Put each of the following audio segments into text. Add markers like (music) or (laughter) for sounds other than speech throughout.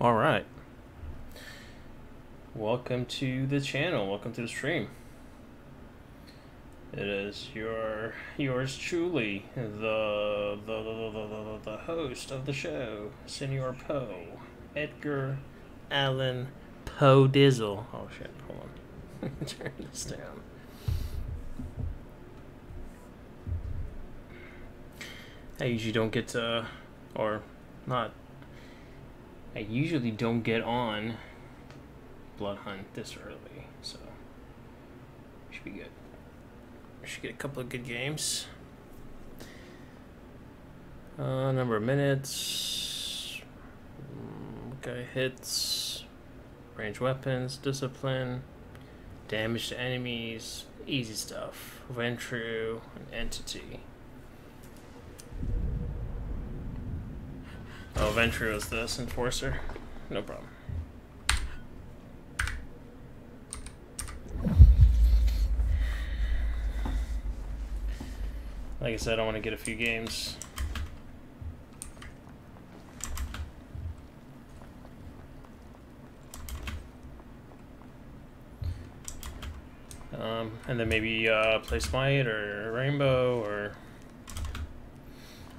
All right. Welcome to the channel. Welcome to the stream. It is your yours truly, the the the, the, the, the host of the show, Senor Poe, Edgar Allan Poe Dizzle. Oh shit! Hold on. (laughs) Turn this down. I usually don't get to, or not. I usually don't get on Blood Hunt this early, so should be good. Should get a couple of good games. Uh, number of minutes. Mm, Guy hits. Range weapons, discipline, damage to enemies, easy stuff. Ventrue, an entity. Oh, Ventrue is this enforcer. No problem. Like I said, I want to get a few games. Um, and then maybe uh, play Smite or Rainbow or...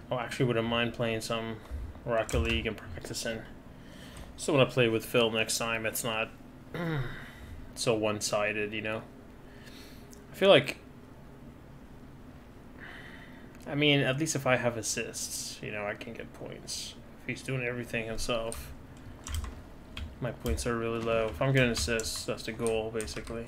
Oh, actually wouldn't mind playing some Rocket League and practicing. Still want to play with Phil next time. It's not (clears throat) so one-sided, you know? I feel like I mean, at least if I have assists, you know, I can get points. If he's doing everything himself, my points are really low. If I'm getting assists, that's the goal, basically.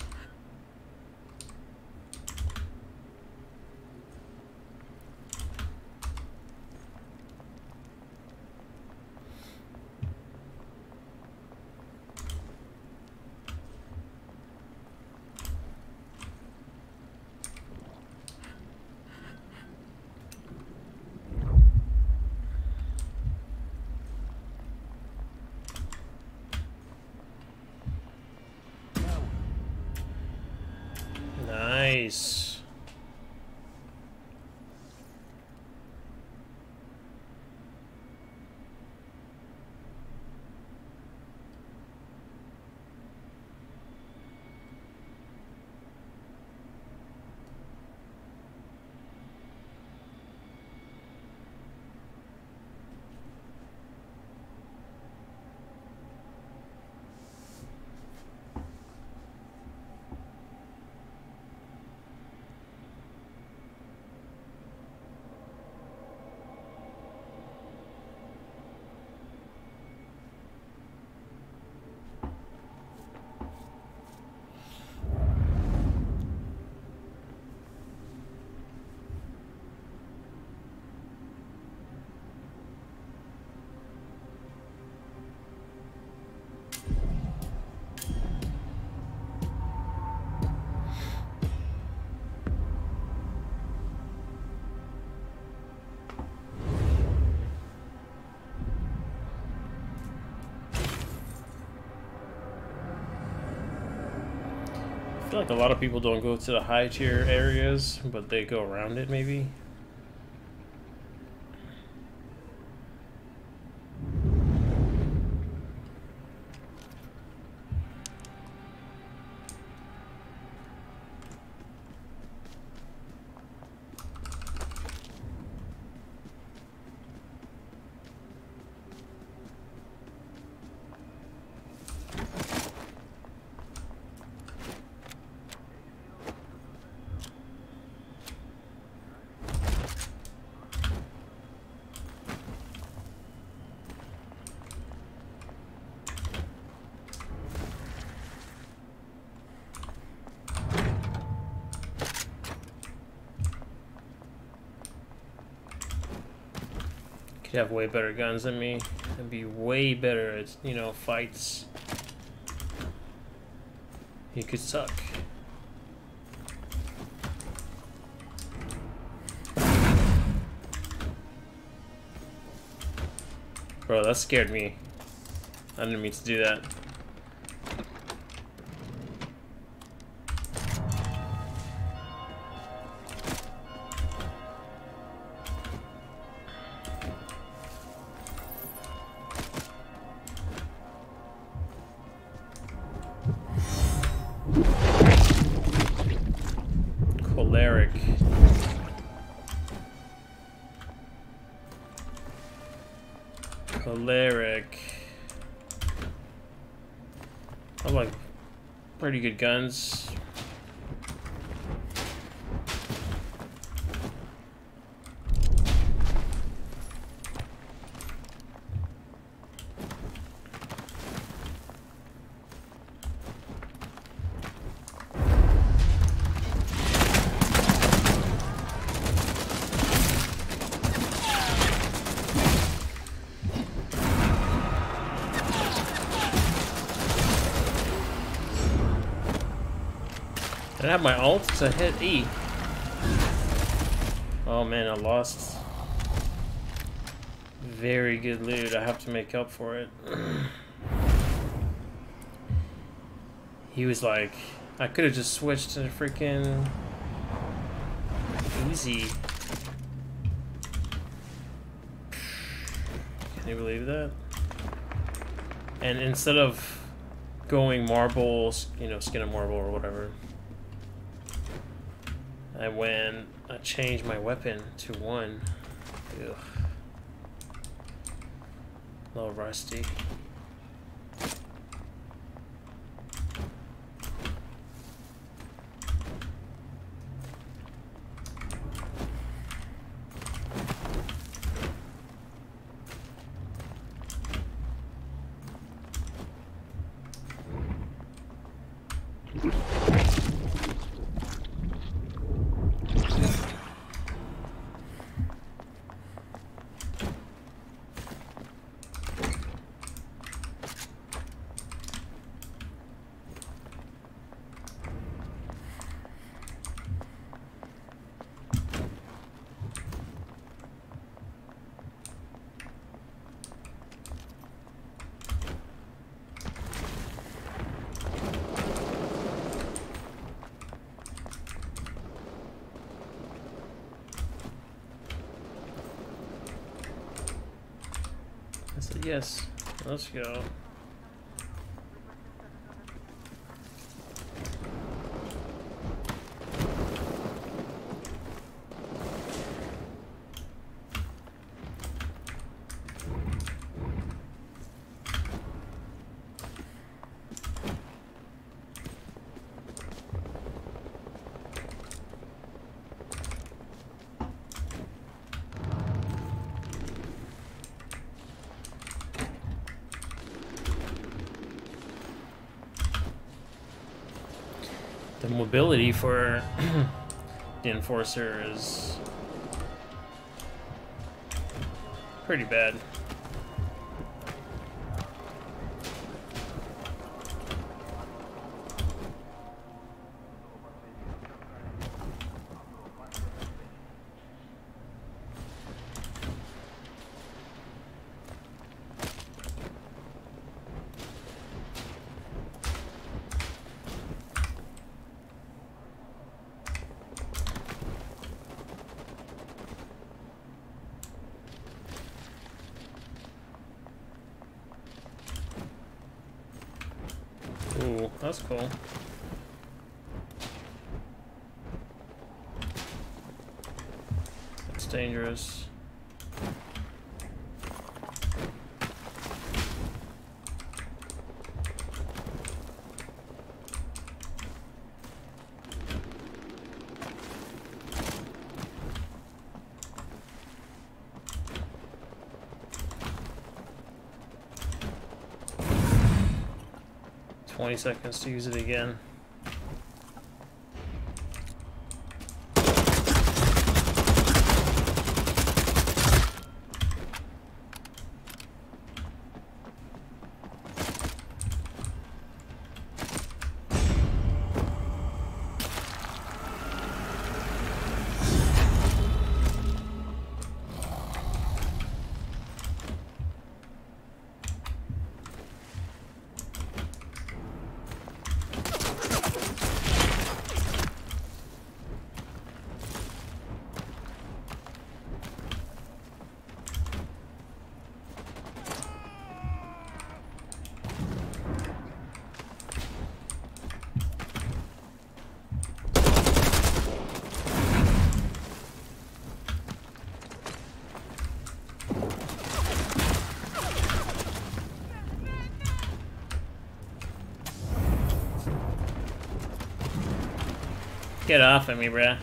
Feel like a lot of people don't go to the high tier areas, but they go around it maybe. Could have way better guns than me and be way better at, you know, fights. He could suck. Bro, that scared me. I didn't mean to do that. Guns. Have my alt to hit E. Oh man, I lost. Very good loot. I have to make up for it. (clears throat) he was like, I could have just switched to freaking easy. Can you believe that? And instead of going marble, you know, skin of marble or whatever, I when I change my weapon to one. Ugh. A little rusty. Yes, let's go. The mobility for (clears throat) the Enforcer is pretty bad. Ooh, that's cool. That's dangerous. Twenty seconds to use it again. Get off of me, bruh.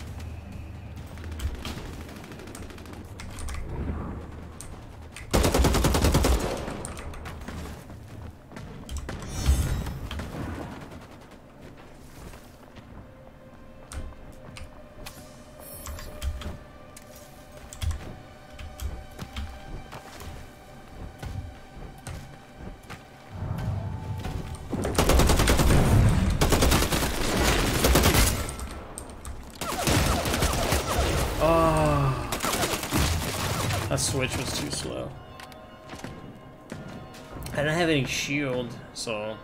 Shield, so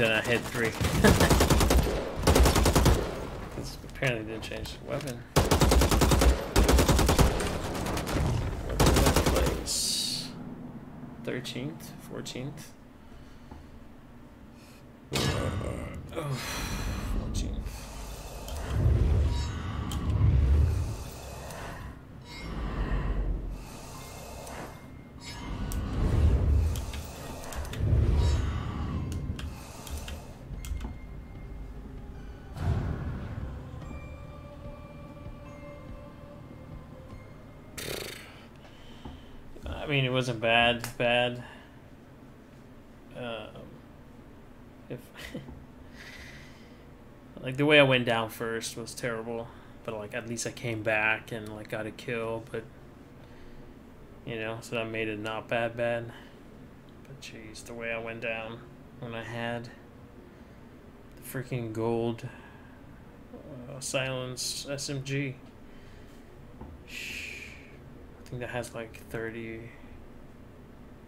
And I hit three. apparently didn't change the weapon. place? 13th? Wasn't bad, bad. Um, if (laughs) like the way I went down first was terrible, but like at least I came back and like got a kill. But you know, so that made it not bad, bad. But jeez, the way I went down when I had the freaking gold uh, silence SMG. I think that has like 30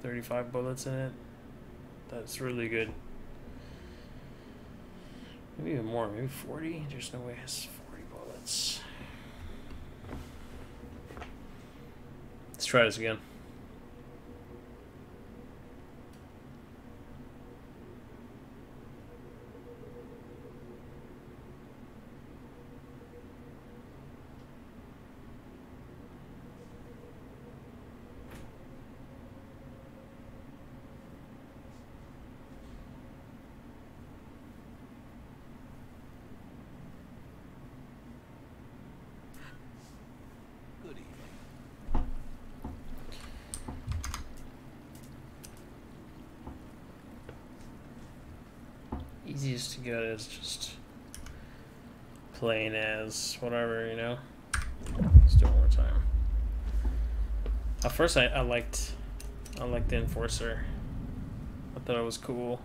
35 bullets in it. That's really good. Maybe even more, maybe 40? There's no way it has 40 bullets. Let's try this again. Easiest to get is just playing as whatever, you know? Let's do it one more time. At first I, I liked I liked the enforcer. I thought it was cool.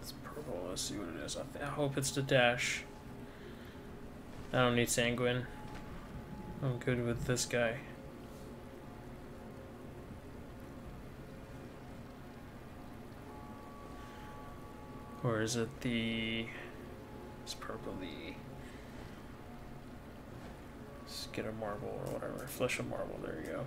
It's purple, let's see what it is. I, I hope it's the dash. I don't need sanguine. I'm good with this guy. Or is it the... It's the... Let's get a marble or whatever. Flesh of marble, there you go.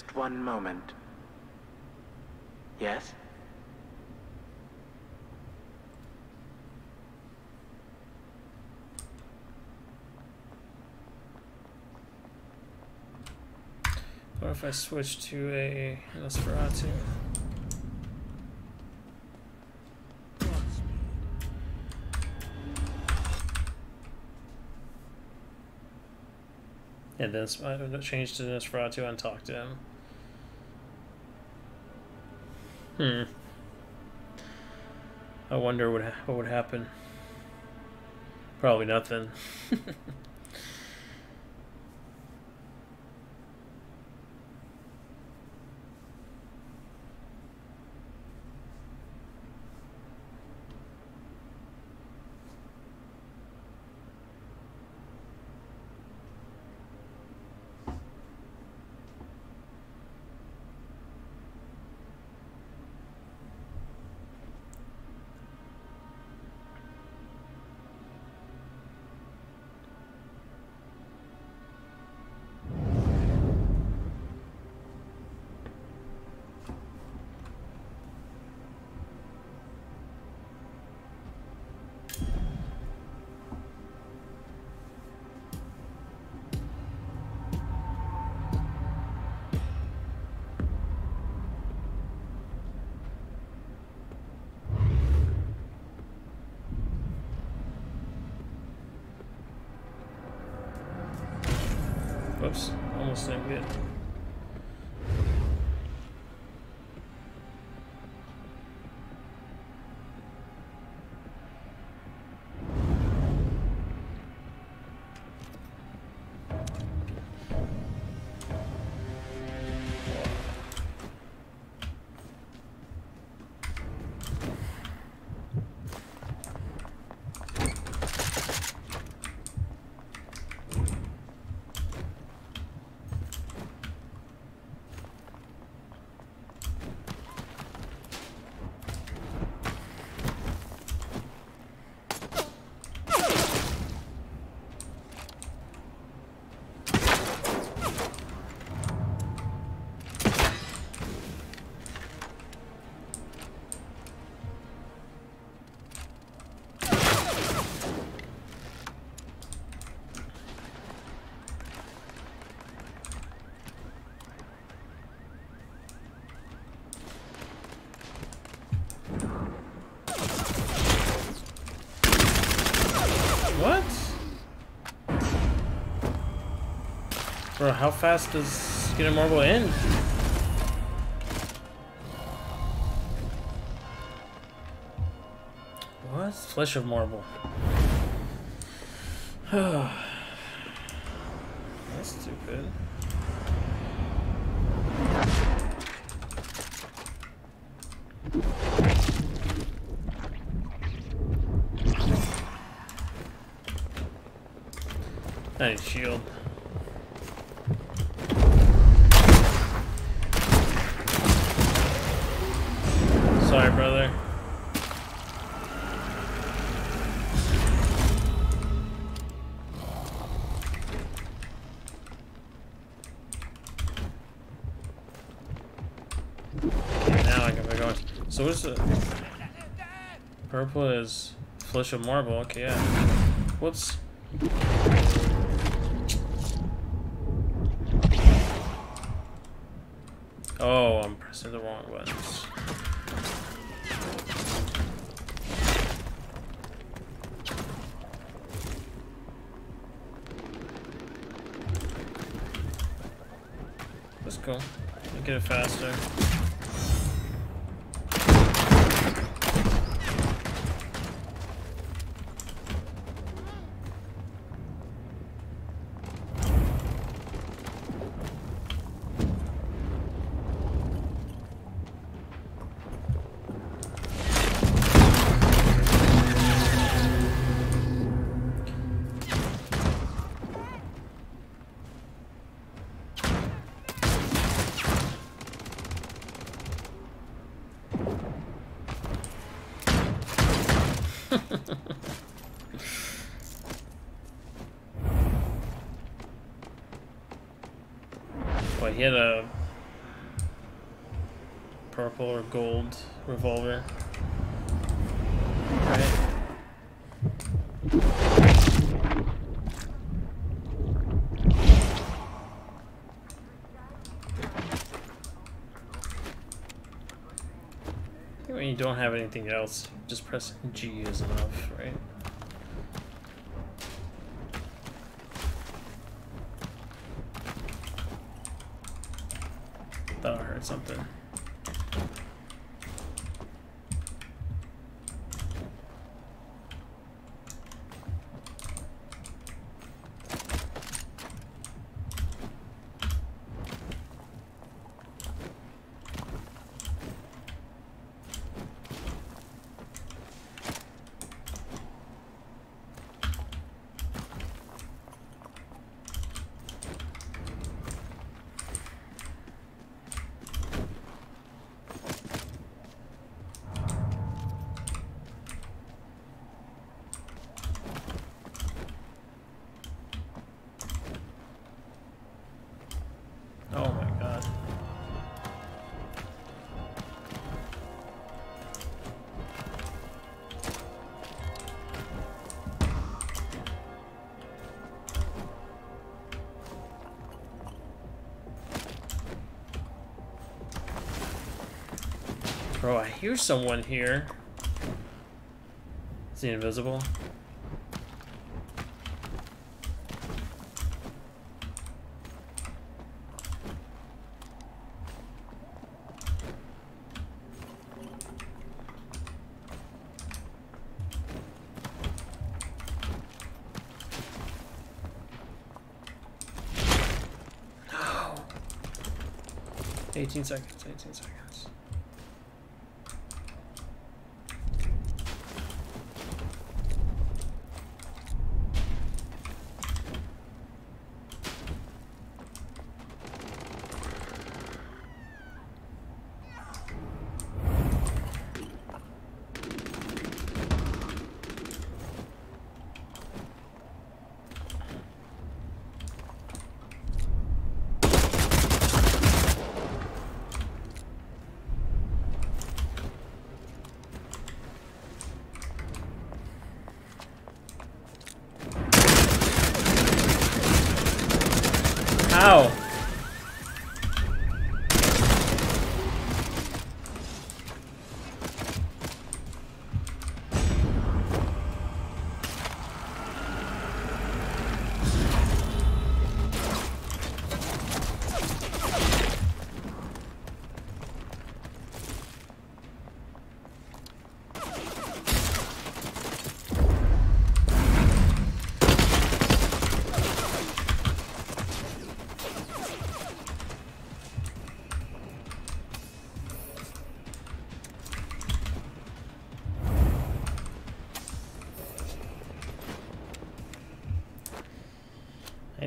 Just one moment. Yes? What if I switch to a Nosferatu? And then I change to Nosferatu and talk to him. Hmm. I wonder what what would happen. Probably nothing. (laughs) How fast does a marble end? What? Flesh of marble. (sighs) That's stupid. Nice shield. Purple is flesh of marble? Okay, yeah. Whoops. He had a purple or gold revolver. When you don't have anything else, just pressing G is enough, right? Hear someone here. Is he invisible? No. 18 seconds, 18 seconds.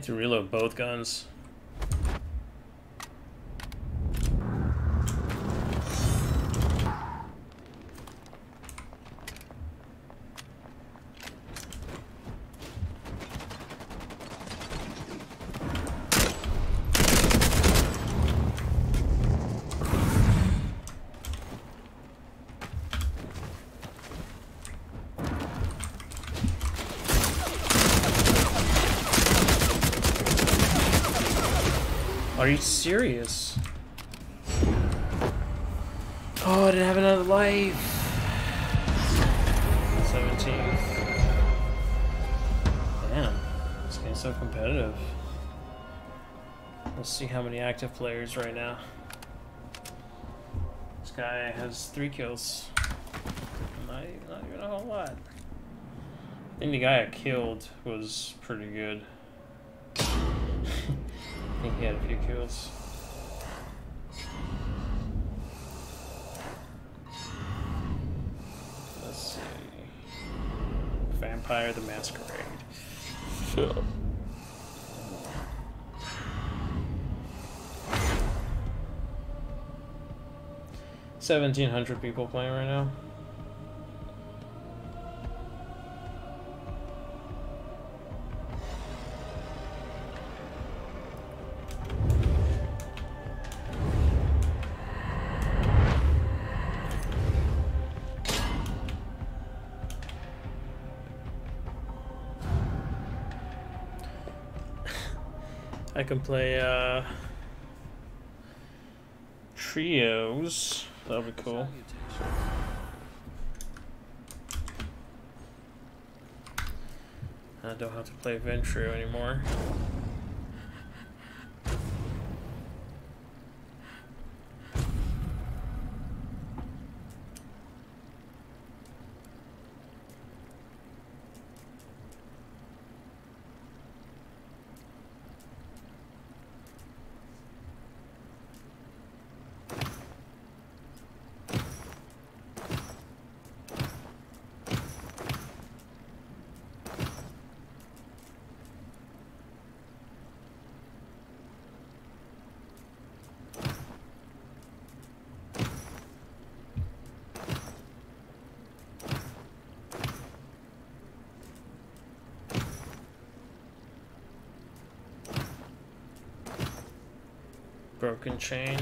To reload both guns. Are you serious? Oh, I didn't have another life. 17. Damn, this game's so competitive. Let's see how many active players right now. This guy has three kills. Not, not even a whole lot. I think the guy I killed was pretty good. I think he had a few kills. Let's see. Vampire the Masquerade. Sure. Seventeen hundred people playing right now. I can play uh, trios. That'll be cool. I don't have to play Ventrue anymore. Broken chain.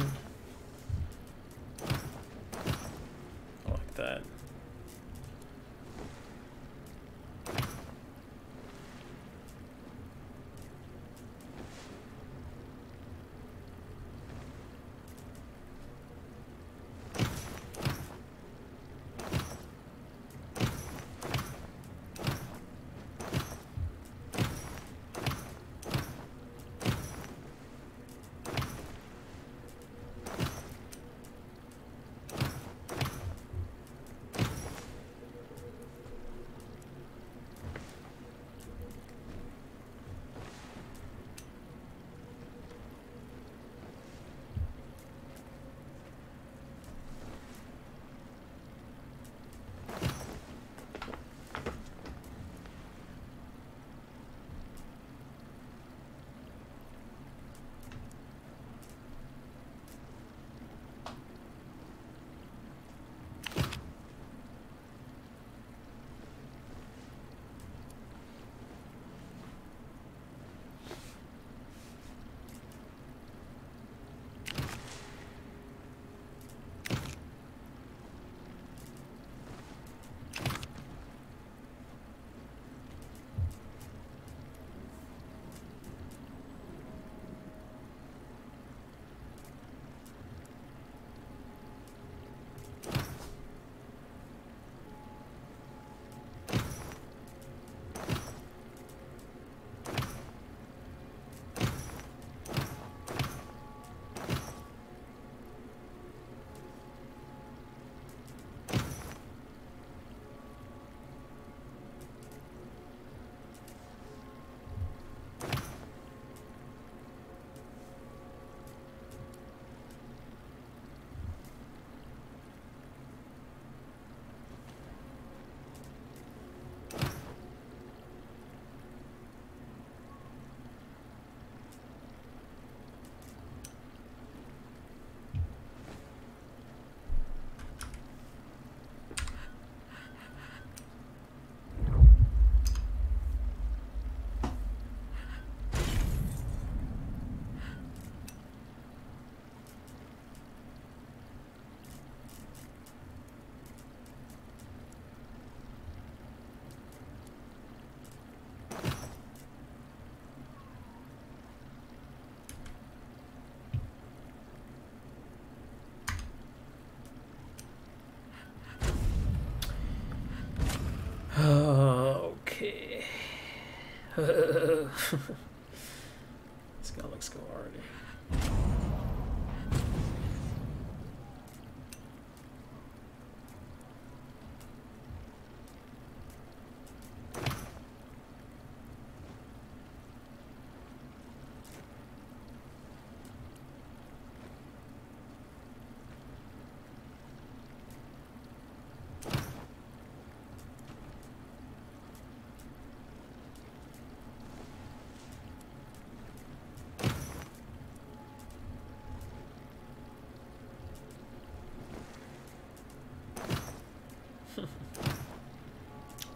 I like that. okay. Let's (laughs) go, let's go already.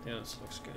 Yeah, this looks good.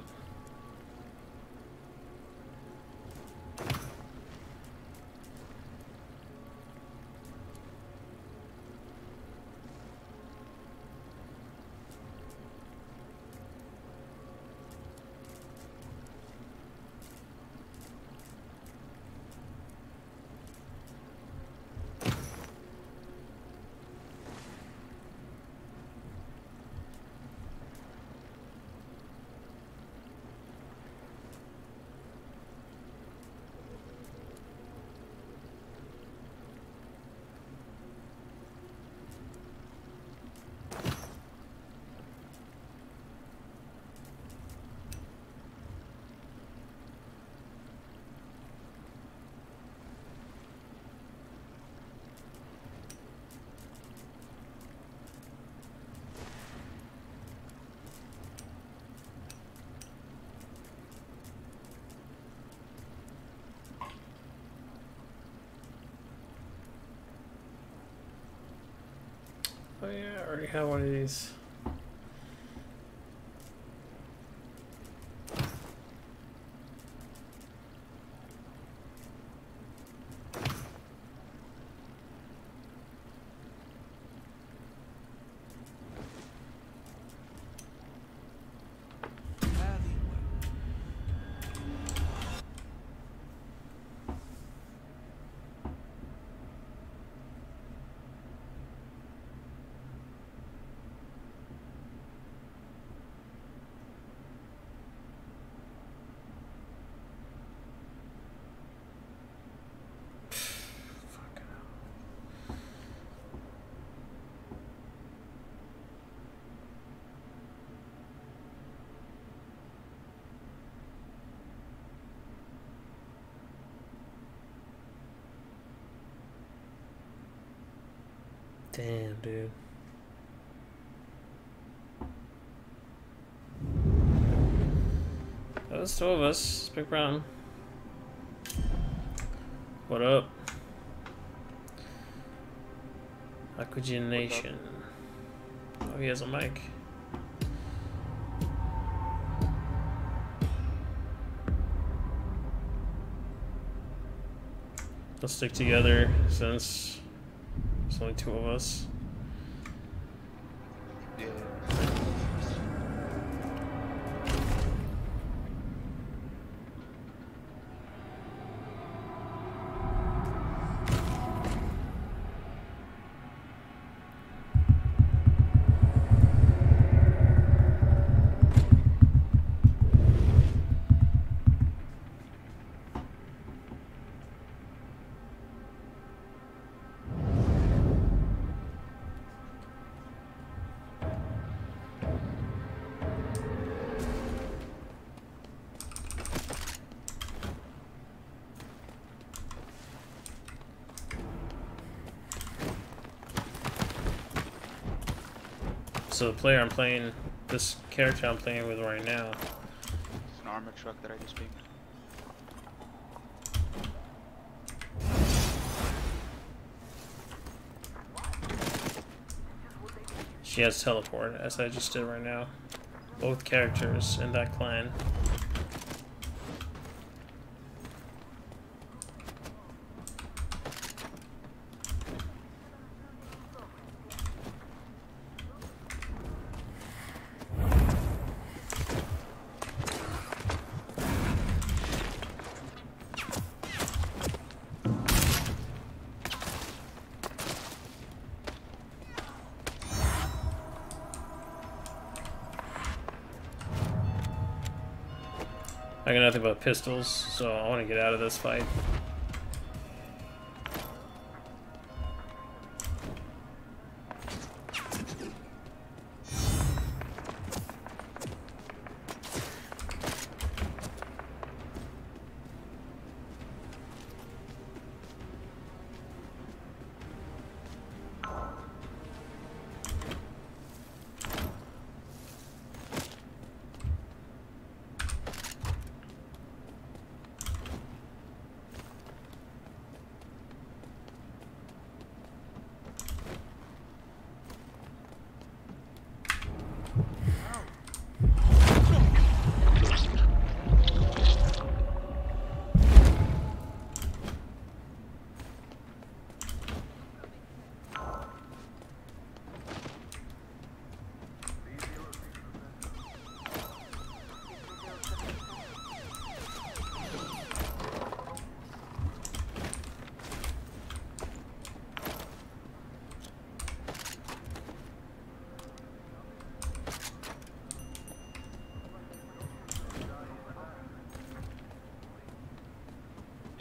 Oh yeah, I already have one of these. Damn, dude. Those two of us. Big Brown. What up? Aquagen Nation. Oh, he has a mic. Let's stick together since there's only two of us. So the player I'm playing, this character I'm playing with right now, It's an armor truck that I just picked. she has teleport, as I just did right now. Both characters in that clan. Pistols, so I want to get out of this fight.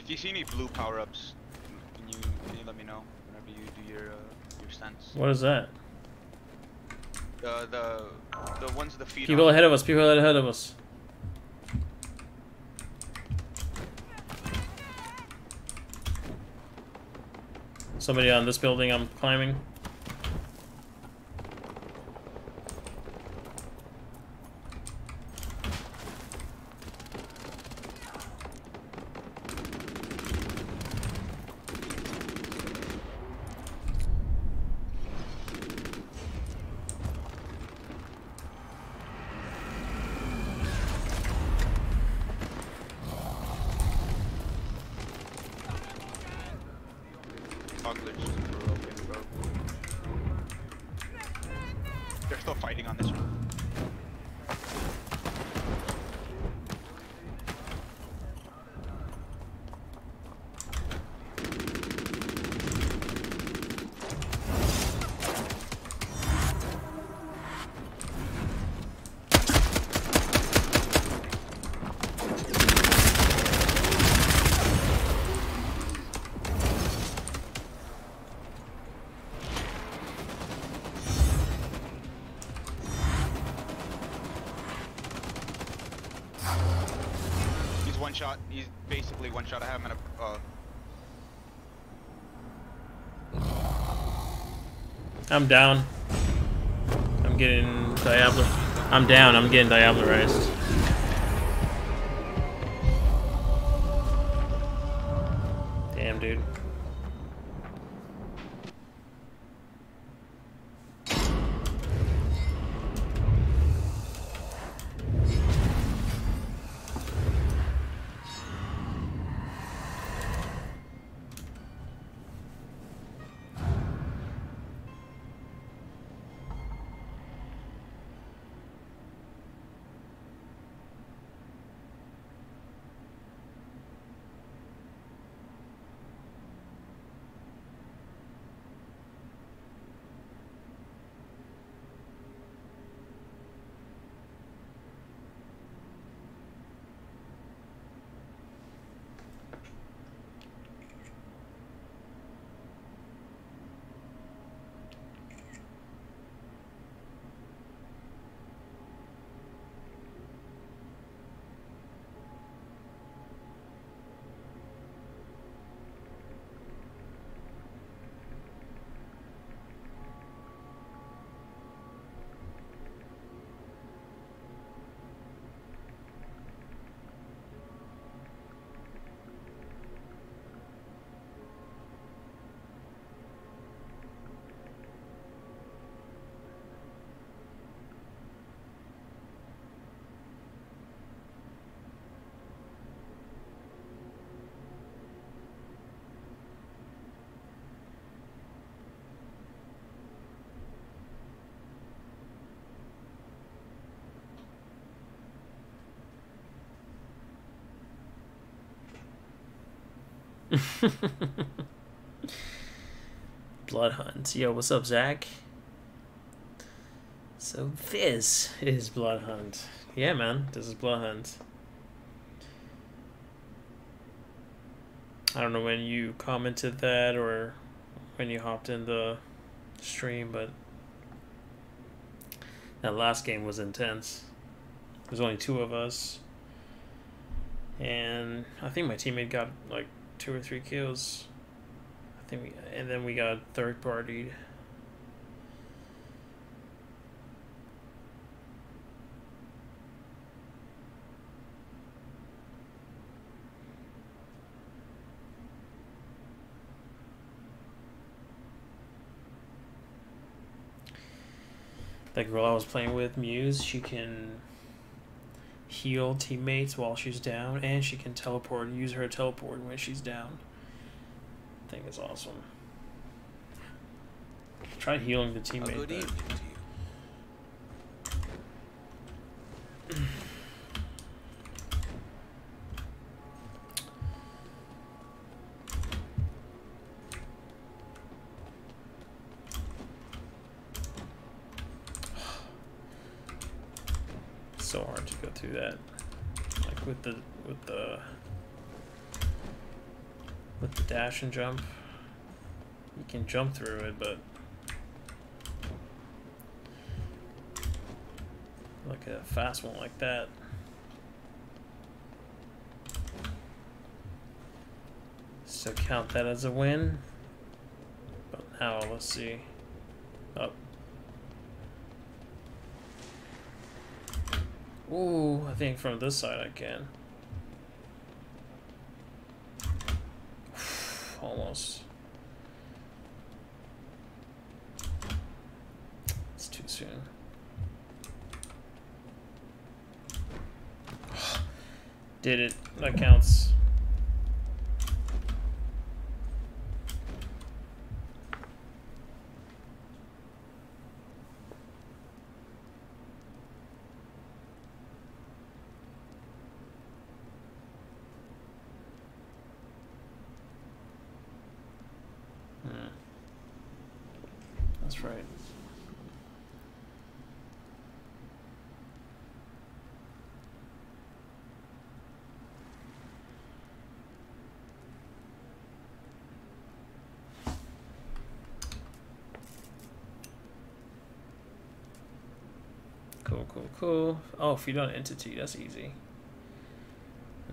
If you see any blue power-ups, can you, can you let me know whenever you do your uh, your stunts? What is that? The the the ones the feet. People on. ahead of us, people ahead of us. Somebody on this building I'm climbing. I'm down. I'm getting Diablo. I'm down. I'm getting Diablerized. Bloodhunt. Yo, what's up, Zach? So this is Bloodhunt. Yeah, man, this is Bloodhunt. I don't know when you commented that or when you hopped in the stream, but that last game was intense. There's only two of us. And I think my teammate got like two or three kills. I think we, and then we got third party. That girl I was playing with, Muse, she can heal teammates while she's down, and she can teleport, use her teleport when she's down. I think it's awesome. Try healing the teammate. good then. evening to you. It's so hard to go through that. Like with the with the with the dash and jump. You can jump through it, but like a fast one like that. So count that as a win. But now let's see. Up. Ooh, I think from this side I can. It's too soon. (sighs) Did it. That counts. That's right. Oh, feed on entity, that's easy.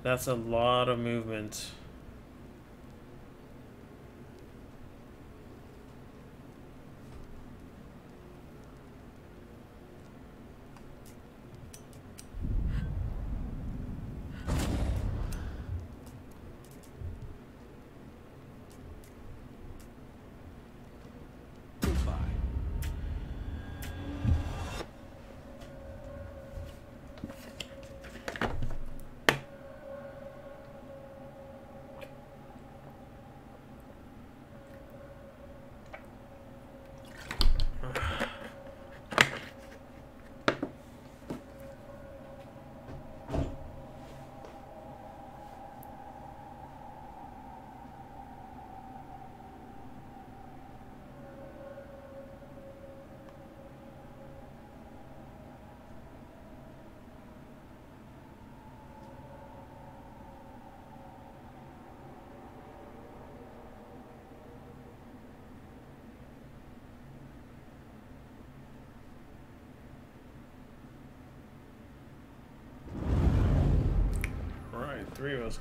That's a lot of movement.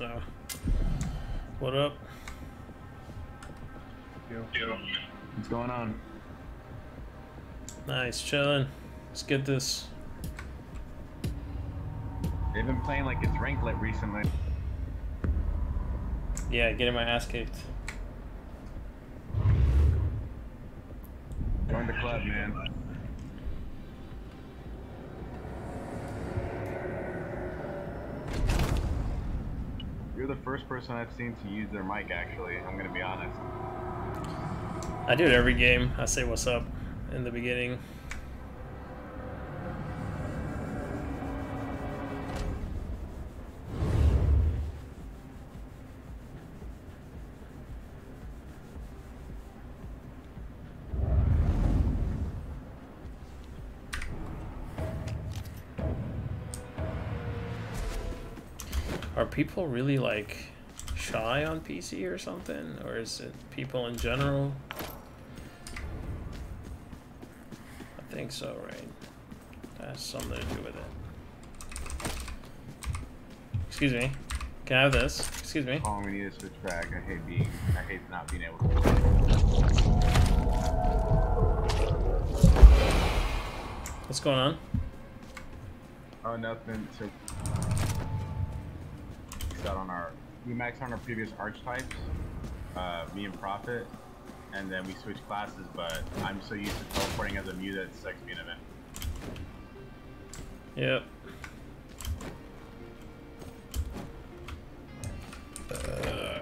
Alright, three of us now. What up? What's going on? Nice, chilling. Let's get this. They've been playing like it's ranklet recently. Yeah, getting my ass kicked. First person I've seen to use their mic, actually. I'm gonna be honest. I do it every game. I say what's up in the beginning. Are people really like shy on PC or something? Or is it people in general? I think so, right? That has something to do with it. Excuse me. Can I have this? Excuse me. Oh, we need to switch back. I hate being, I hate not being able to. What's going on? Oh, nothing. So, out on our, we maxed on our previous archetypes, uh, me and Prophet, and then we switched classes. But I'm so used to teleporting as a Mew that sucks being a man. Yep. Uh,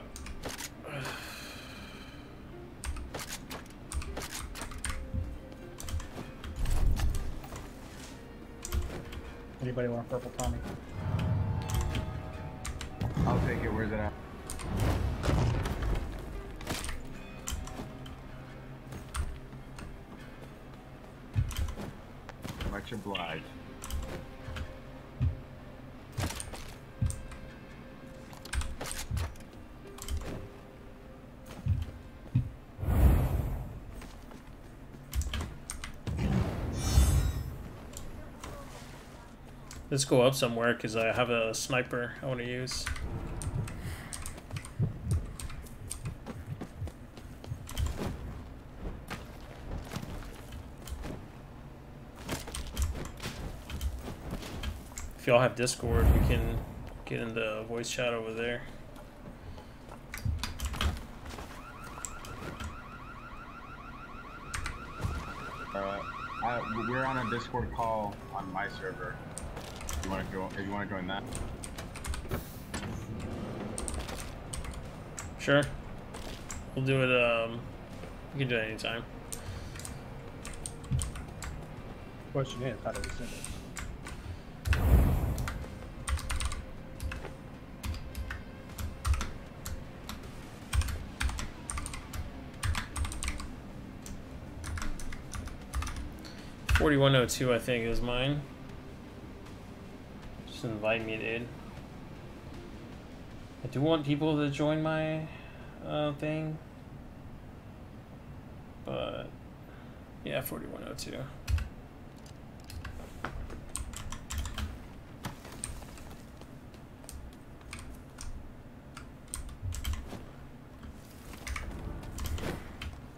Anybody want a purple Tommy? Where's it at? Much obliged. let's go up somewhere because I have a sniper I want to use. Y'all have Discord, we can get in the voice chat over there. Uh, I, we're on a Discord call on my server. You want to go? If you want to join that, Sure. We'll do it, um, we can do it anytime. Question is, how do we send it? 4102, I think, is mine. Just invite me, dude. I do want people to join my uh, thing. But, yeah, 4102.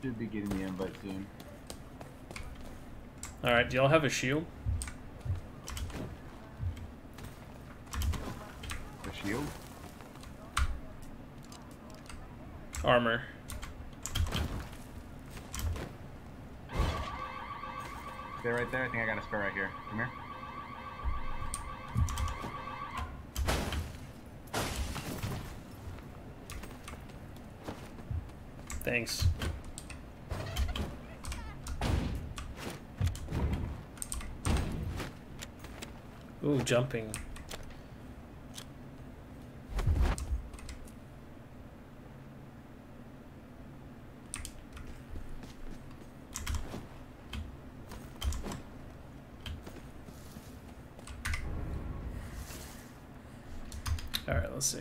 Should be getting the invite soon. Alright, do y'all have a shield? A shield? Armor. Stay right there. I think I got a spare right here. Come here. Thanks. Ooh, jumping. All right, let's see.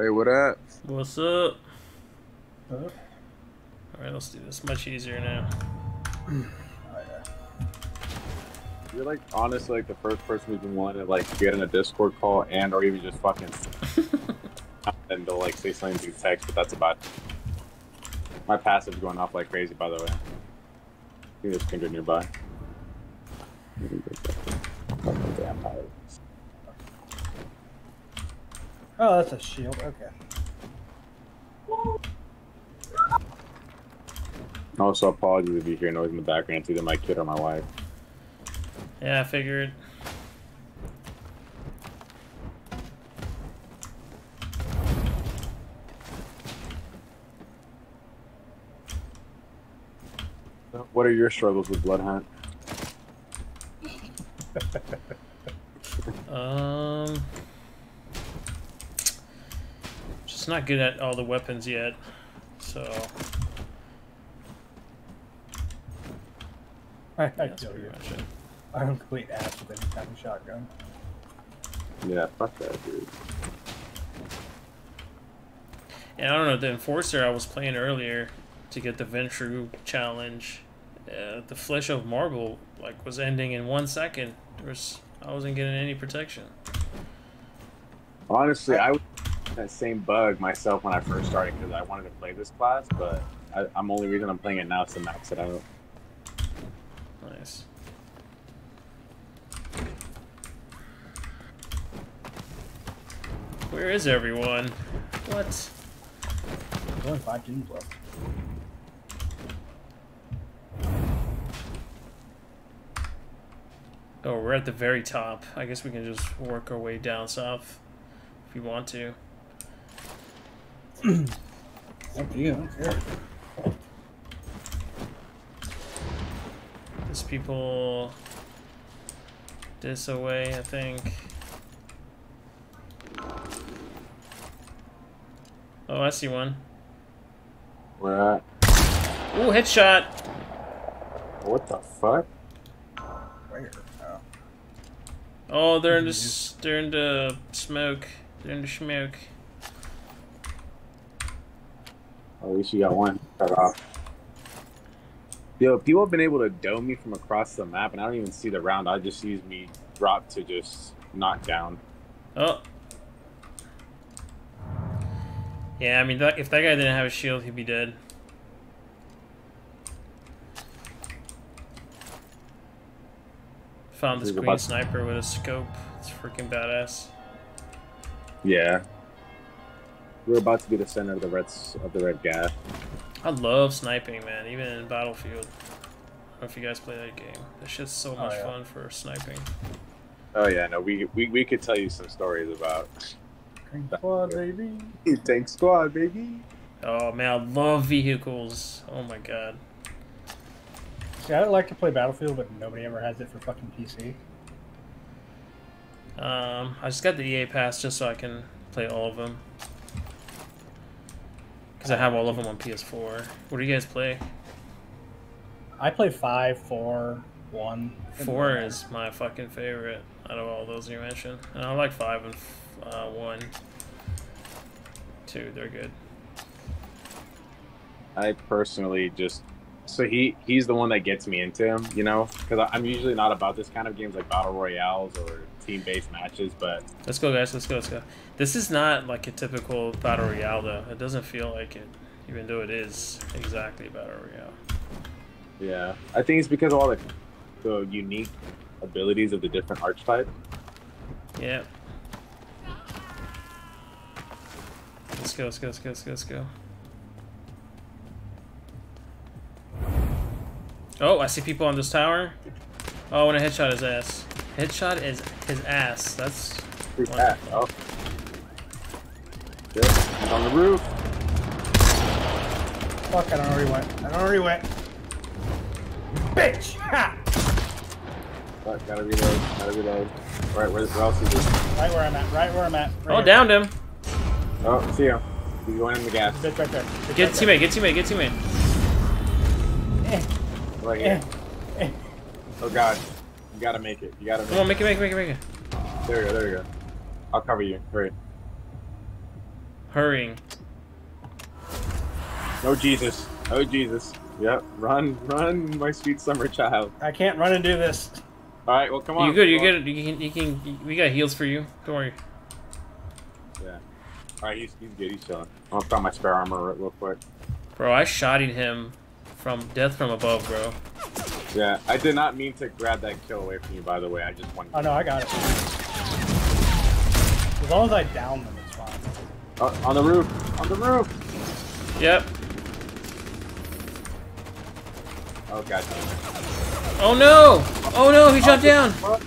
Hey, what up? What's up? Huh? All right, let's do this. Much easier now. You're like honestly like the first person who's been wanting to like get in a Discord call and or even just fucking (laughs) and they'll like say something through text, but that's about it. My passive's going off like crazy by the way. You just finger nearby. Oh, that's a shield. Okay. Also, apologies if you hear noise in the background. It's either my kid or my wife. Yeah, I figured. What are your struggles with Bloodhunt? (laughs) Um, just not good at all the weapons yet. So I, I yeah, kill you. I don't complete ass with any kind of shotgun. Yeah, fuck that, dude. And I don't know the enforcer I was playing earlier to get the Ventrue challenge. Uh, the flesh of marble like was ending in one second. There was I wasn't getting any protection. Honestly, I was that same bug myself when I first started because I wanted to play this class, but I, I'm only reason I'm playing it now is to max it out. Nice. Where is everyone? What? There's only five teams left. Oh, we're at the very top. I guess we can just work our way down south if we want to. Up to you. I don't care. There's people this away, I think. Oh, I see one. Where at? Ooh, headshot! What the fuck? Where? Oh. Oh, they're in the mm-hmm. they're in the smoke. They're in the smoke. At least you got one cut off. Yo, people have been able to dome me from across the map, and I don't even see the round. I just use me drop to just knock down. Oh. Yeah, I mean, that, if that guy didn't have a shield, he'd be dead. Found this green sniper with a scope. It's freaking badass. Yeah. We're about to be the center of the red of the red gas. I love sniping, man. Even in Battlefield. I don't know if you guys play that game. That shit's so much yeah. fun for sniping. Oh yeah, no, we we we could tell you some stories about Tank squad, (laughs) baby. Tank squad, baby. Oh man, I love vehicles. Oh my god. See, I like to play Battlefield, but nobody ever has it for fucking PC. Um, I just got the EA pass just so I can play all of them. Because I have all of them on PS4. What do you guys play? I play five, four, one. Four is my fucking favorite out of all those you mentioned. And I like five and uh, one. Two, they're good. I personally just so he he's the one that gets me into him, you know, because I'm usually not about this kind of games like battle royales or team-based matches, but Let's go, guys. Let's go. Let's go. This is not like a typical battle royale, though. It doesn't feel like it, even though it is exactly battle royale. yeah, I think it's because of all the the unique abilities of the different archetype. Yeah. Let's go. Let's go. Let's go. Let's go. Let's go. Oh, I see people on this tower. Oh, I want to headshot his ass. Headshot is his ass. That's Who's that? Oh, good. He's on the roof. Fuck, I don't know where he went. I don't know where he went. Bitch! Ha! Fuck, gotta reload. Gotta reload. All right, where, where else is this? Right where I'm at. Right where I'm at. Right oh, here. downed him. Oh, see him. He's going in the gas. Bitch right there. Bitch Get right there. teammate. Get teammate. Get teammate. Eh, Right eh, here. eh. Oh god, you gotta make it. You gotta make Come on, make it, make it, make it, make it. it. There you go. There you go. I'll cover you. Hurry. Hurrying. Oh Jesus. Oh Jesus. Yep. Run, run, my sweet summer child. I can't run and do this. All right. Well, come on. You good? You Come on. good? You can. You can. We got heals for you. Don't worry. Yeah. All right. He's, he's good. He's chilling. I'm gonna throw my spare armor real- real quick. Bro, I shotted him from death from above, bro. Yeah. I did not mean to grab that kill away from you. By the way, I just wanted. Oh no, I got it. As long as I down them, it's fine. Oh, on the roof. On the roof. Yep. Oh god. damn it. Oh no! Oh no! He jumped down. Oh, what?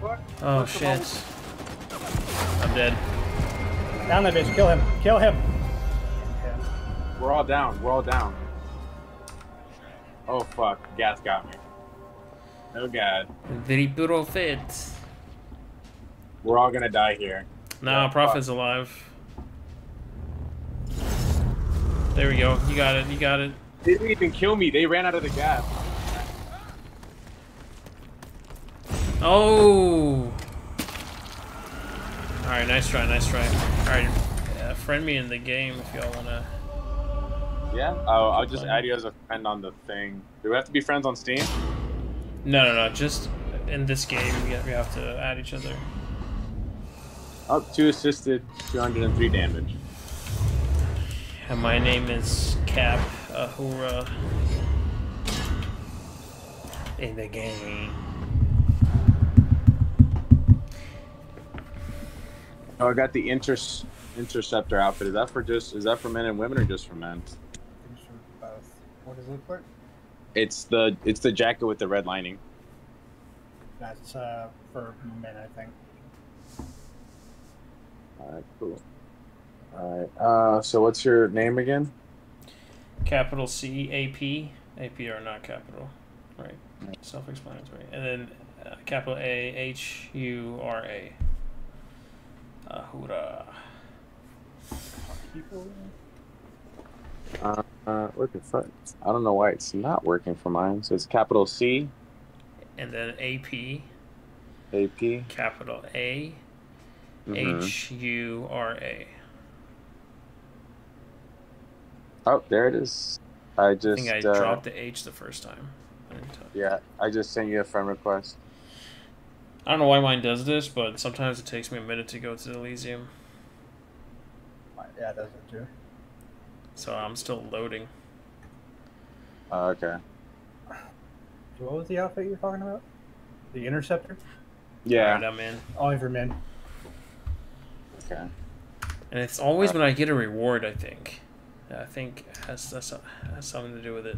What? Oh What's shit. I'm dead. Down that bitch. Kill him. Kill him. We're all down. We're all down. Oh fuck. Gas got me. Oh god. Very brutal fit. We're all gonna die here. Nah, Yeah, Prophet's alive. There we go. You got it. You got it. They didn't even kill me. They ran out of the gas. Oh. All right. Nice try. Nice try. All right. Uh, friend me in the game if y'all wanna. Yeah. Oh, I'll just add you as a friend on the thing. Do we have to be friends on Steam? No, no, no. Just in this game, we have, to add each other. Up Oh, two assisted, 203 damage. And my name is Cap Ahura. In the game. Oh, I got the inter interceptor outfit. Is that for just? Is that for men and women or just for men? Pretty sure. What does it look like? It's the it's the jacket with the red lining. That's uh, for men, I think. All right, cool. All right. Uh, so what's your name again? Capital C A P. A P are not capital. Right. Self explanatory. And then uh, capital A H U R A. Ahura. Uh, uh, what the? I don't know why it's not working for mine. So it's capital C And then A P. A P. Capital A Mhm. H U R A. Oh, there it is. I I just think I uh, dropped the H the first time. I yeah, I just sent you a friend request. I don't know why mine does this, but sometimes it takes me a minute to go to Elysium, Yeah, it does it too. So I'm still loading. Uh, okay. What was the outfit you were talking about? The interceptor? Yeah. Alright, I'm in. Only for men. Okay. And it's always when I get a reward, I think. I think it has, that's, has something to do with it.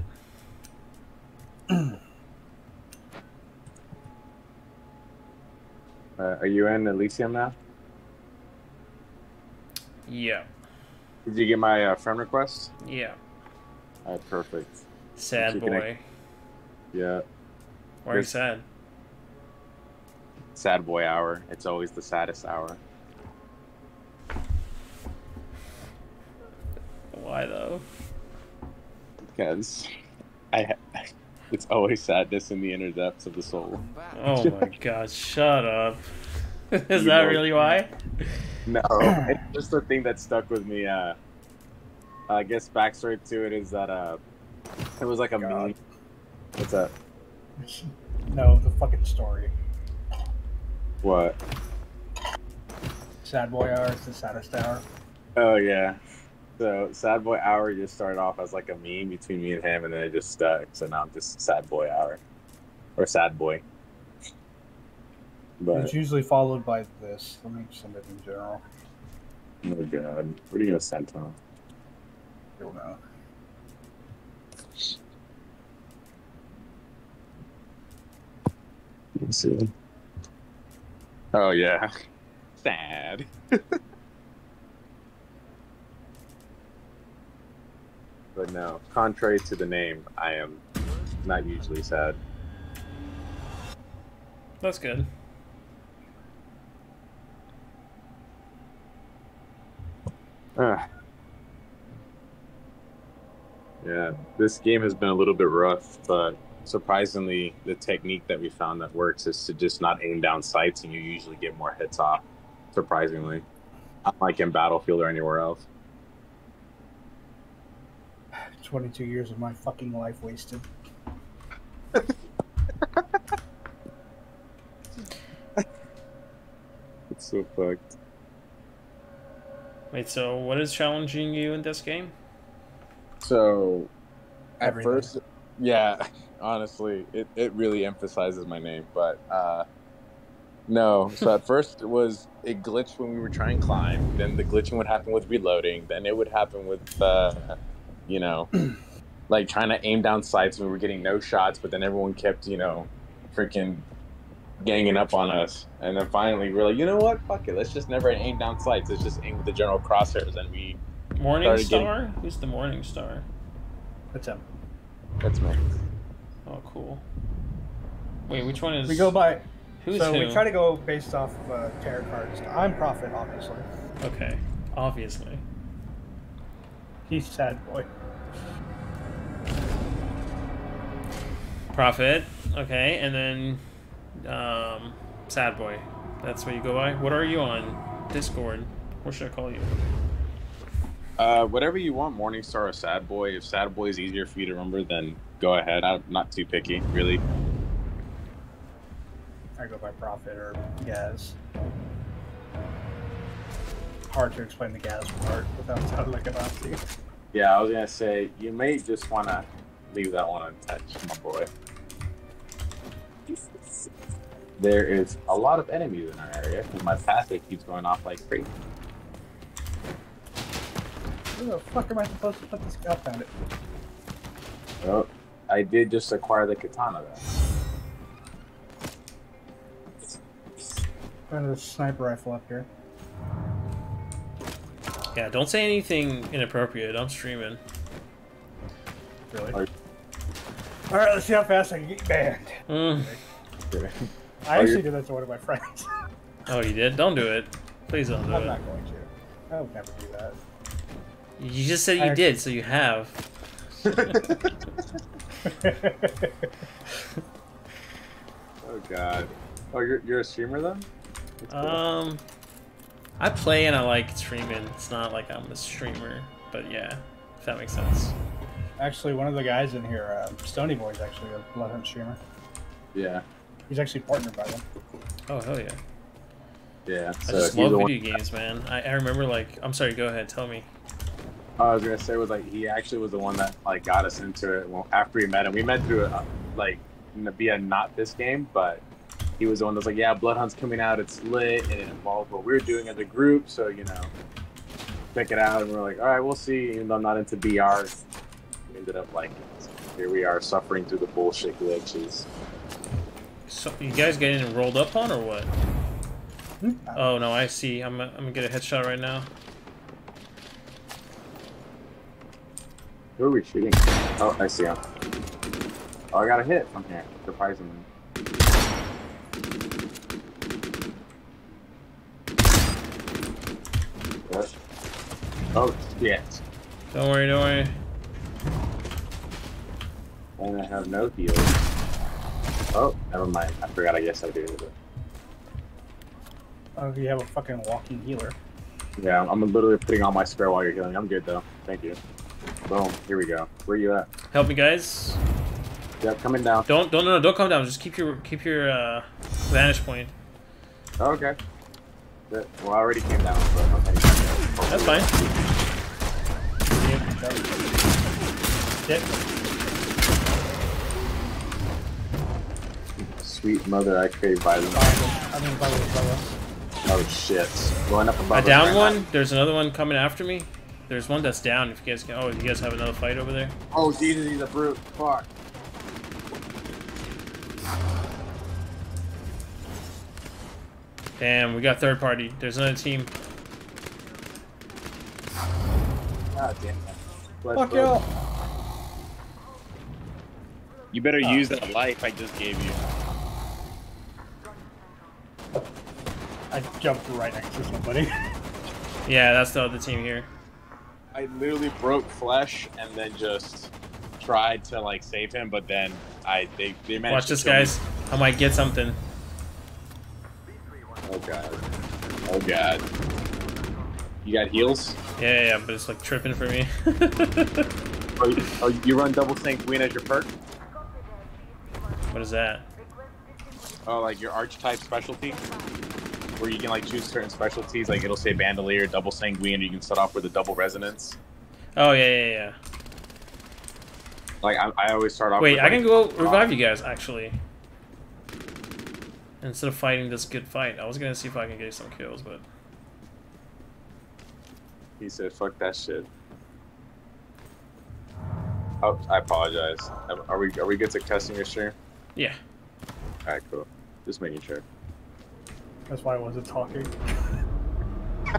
(clears throat) Uh, are you in Elysium now? Yeah. Did you get my uh, friend request? Yeah. Alright, perfect. Sad can- boy. Yeah. Why are you sad? Sad boy hour. It's always the saddest hour. Why though? Because I, (laughs) it's always sadness in the inner depths of the soul. Oh my (laughs) god, shut up. (laughs) Is You that really why? No, (clears throat) it's just the thing that stuck with me. Uh, I guess backstory to it is that uh, it was like a God. meme. What's that? (laughs) No, the fucking story. What? Sad boy hour is the saddest hour. Oh yeah. So sad boy hour just started off as like a meme between me and him, and then it just stuck. So now I'm just sad boy hour, or sad boy. But It's usually followed by this. Let me send it in general. oh god, what are you gonna send to him? I don't know. Let's see. Oh yeah, (laughs) sad. (laughs) but no, contrary to the name, I am not usually sad. That's good. Ah. (sighs) Yeah, this game has been a little bit rough, but surprisingly, the technique that we found that works is to just not aim down sights, and you usually get more hits off. Surprisingly, unlike in Battlefield or anywhere else. (sighs) 22 years of my fucking life wasted. (laughs) It's so fucked. Wait, so what is challenging you in this game? So, at Everything. first, yeah, (laughs) honestly, it, it really emphasizes my name, but uh, no. So at (laughs) first it was it glitched when we were trying to climb. Then the glitching would happen with reloading. Then it would happen with, uh, you know, (clears throat) like trying to aim down sights. and We were getting no shots, but then everyone kept, you know, freaking ganging up on us. And then finally we're like, you know what? Fuck it. Let's just never aim down sights. Let's just aim with the general crosshairs. And we, Morning Started getting- Star? Who's the Morning Star? That's him. that's me. Oh, cool. Wait, which one is? We go by. Who's so who? we try to go based off of uh, tarot cards. I'm Prophet, obviously. Okay, obviously. He's sad boy. Prophet. Okay, and then um, Sad Boy. That's what you go by. What are you on Discord? What should I call you? Uh, whatever you want, Morningstar or Sad Boy. If Sad Boy is easier for you to remember, then go ahead. I'm not too picky, really. I go by Prophet or Gaz. Hard to explain the Gaz part without sounding like a Nazi. Yeah, I was gonna say you may just want to leave that one untouched, my boy. There is a lot of enemies in our area, and my passive keeps going off like crazy. Where the fuck am I supposed to put this? I found it. Oh, I did just acquire the katana though. Found this sniper rifle up here. Yeah, don't say anything inappropriate. I'm streaming. Really? Are- All right, let's see how fast I can get banned. Mm. (laughs) I Are actually you- did that to one of my friends. Oh, you did? Don't do it. Please don't do I'm it. not going to. I would never do that. You just said you I- did, so you have. (laughs) Oh god. Oh, you're you're a streamer then? Cool. Um, I play and I like streaming. It's not like I'm a streamer, but yeah, if that makes sense. actually, one of the guys in here, uh, Stony Boy, is actually a Bloodhunt streamer. yeah, He's actually partnered by them. Oh hell yeah! yeah. I just love the one- video games, man. I, I remember like I'm sorry. Go ahead. Tell me. I was gonna say was like he actually was the one that like got us into it. Well, after we met him, we met through a, like n- via not this game, but he was the one that was like, yeah, Bloodhunt's coming out, it's lit, and it involves what we're doing as a group, so you know, check it out. And we're like, all right, we'll see. Even though I'm not into BR, we ended up liking it. So here we are suffering through the bullshit glitches. So, you guys getting rolled up on or what? Hmm? Oh no, I see. I'm, I'm gonna get a headshot right now. Who are we shooting? Oh, I see him. Oh, I got a hit from here, surprisingly. Yes. Oh, shit. Don't worry, don't worry. And I have no heals. Oh, never mind. I forgot I guess I do. Oh, you have a fucking walking healer. Yeah, I'm literally putting on my spare while you're healing. I'm good though. Thank you. Boom. Here we go. Where you at? Help me, guys. Yep, coming down. Don't, don't, no, no, don't come down. Just keep your, keep your uh, vantage point. Oh, okay. Good. Well, I already came down, but I'm heading back. That's fine. Shit. Sweet mother, I crave vitamin. I mean, above us, above us. Oh shit. Going up above I down right one. now. There's another one coming after me. There's one that's down. If you guys can, oh, you guys have another fight over there. Oh Jesus, he's a brute. Fuck. Damn, we got third party. There's another team. God damn it. Let's Fuck go. you! You better Oh. use that life I just gave you. Jumped right next to somebody. (laughs) Yeah, that's the other team here. I literally broke flesh and then just tried to like save him, but then I they they managed Watch to this, kill me. guys. I might get something. Oh god. Oh god. You got heals? Yeah, yeah, yeah, but it's like tripping for me. (laughs) Oh, you, oh, you run double sanguine as your perk? what is that? Oh, like your archetype specialty? Where you can like choose certain specialties, like it'll say bandolier, double sanguine, or you can start off with a double resonance. Oh yeah, yeah, yeah. Like I, I always start off. Wait, with, I like, can go um, revive you guys actually. Instead of fighting this good fight, I was gonna see if I can get some kills, but He said, "Fuck that shit." Oh, I apologize. Are we are we good to testing your stream? yeah. All right, cool. Just making sure. That's why I wasn't talking. (laughs)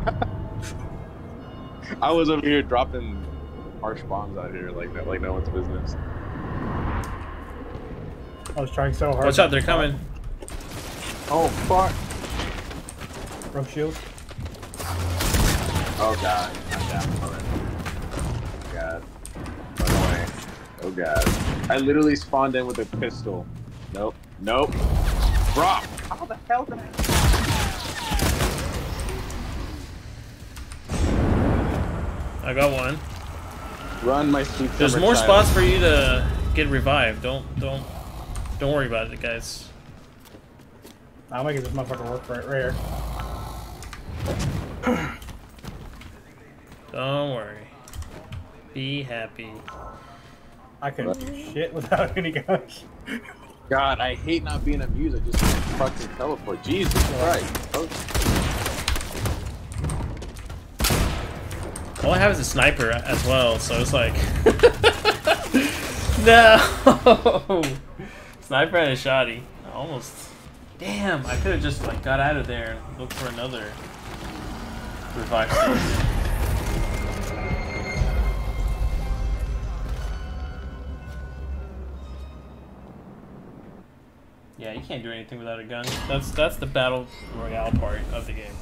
I was over here dropping harsh bombs out here like no, like no one's business. I was trying so hard. Watch out, they're coming. Oh fuck! Rogue shield. Oh god, I'm down already. Oh god. Oh, Run away. Oh god. I literally spawned in with a pistol. Nope. Nope. Brock! How the hell did I? I got one. Run, my sweet There's more child. spots for you to get revived. Don't don't don't worry about it, guys. I'm making this motherfucker work right, right here. Don't worry. Be happy. I couldn't do shit without (laughs) any guns. God, I hate not being a muse. I just fucking teleport. Jesus Christ. Oh, All I have is a sniper as well, so it's like (laughs) (laughs) No (laughs) Sniper and a shotty. Almost Damn, I could have just like got out of there and looked for another revive. Yeah, you can't do anything without a gun. That's that's the battle royale part of the game.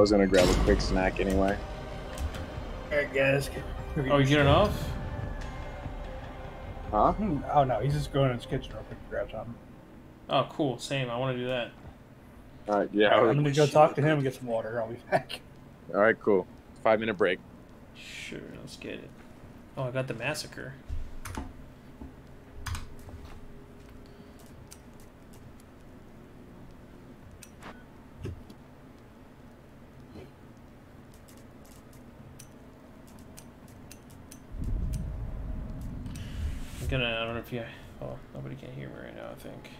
Was gonna grab a quick snack anyway. Alright, guys. Oh, you getting off? Huh? Hmm, Oh no, he's just going in his kitchen real quick to grab something. Oh, cool. Same. I want to do that. Alright, yeah. I'm gonna go talk to him and get some water. I'll be back. Alright, cool. Five minute break. Sure, let's get it. Oh, I got the massacre. Gonna. I don't know if you. Oh, nobody can hear me right now. I think.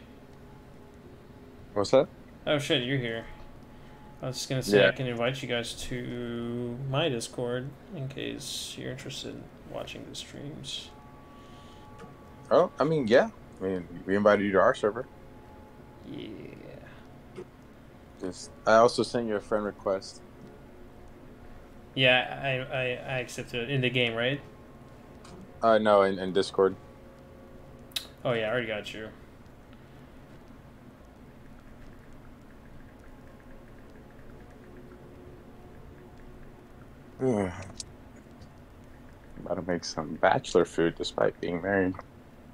What's that? Oh shit, you're here. I was just gonna say Yeah. I can invite you guys to my Discord in case you're interested in watching the streams. Oh, I mean, yeah. I mean, we invited you to our server. Yeah. Just, I also sent you a friend request. Yeah, I, I, I accepted it in the game, right? Uh, no, in, in Discord. Oh yeah, I already got you. Ugh. About to make some bachelor food despite being married.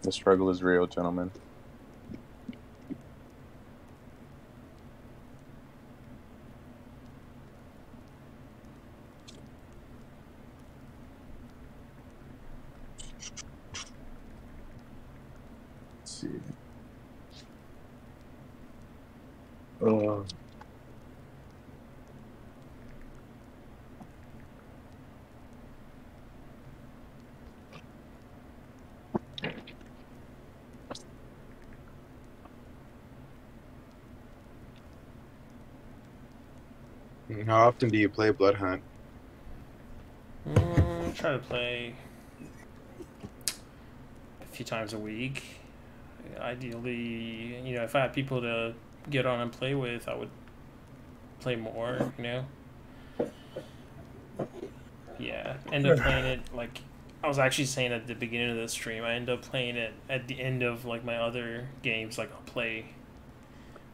The struggle is real, gentlemen. Let's see. Ugh. How often do you play Bloodhunt? Mm, try to play a few times a week. Ideally, you know, if I had people to get on and play with, I would play more. You know. Yeah, end up playing it (laughs) like I was actually saying at the beginning of the stream. I end up playing it at the end of like my other games. Like I'll play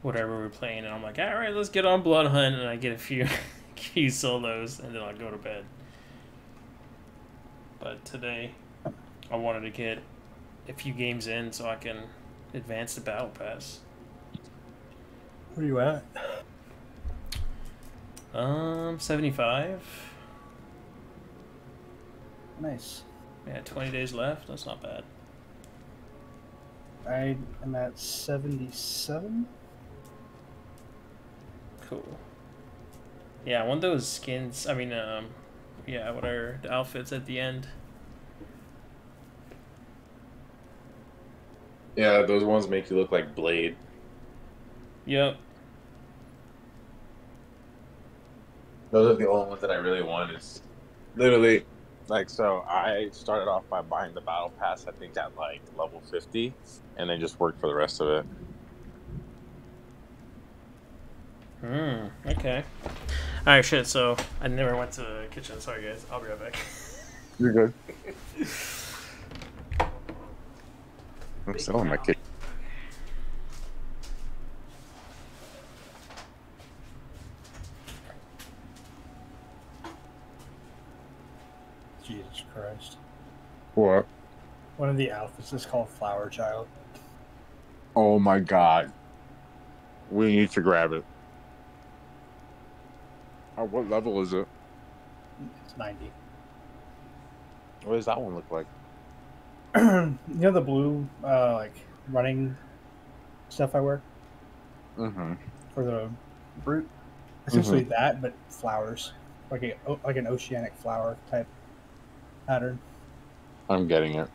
whatever we're playing, and I'm like, all right, let's get on Bloodhunt, and I get a few (laughs) (laughs) few solos, and then I'll go to bed. But today, I wanted to get a few games in so I can advance the battle pass. Where are you at? Um, seventy-five. Nice. Yeah, twenty days left. That's not bad. I am at 77. Cool. Yeah, I want those skins. I mean, um, yeah, what are the outfits at the end? Yeah, those ones make you look like Blade. Yep. Those are the only ones that I really want. Is literally like so. I started off by buying the battle pass. I think at like level fifty, and then just worked for the rest of it. Hmm. Okay. All right. Shit. So I never went to the kitchen. Sorry, guys. I'll be right back. (laughs) You're good. (laughs) I'm still in my kitchen. Jesus Christ. What? One of the outfits is called Flower Child. Oh my god. We need to grab it. Oh, what level is it? It's 90. What does that one look like? (clears throat) you know the blue, uh, like, running stuff I wear Mm-hmm. for the brute? Essentially that, but flowers. Like a, like an oceanic flower type pattern. I'm getting it.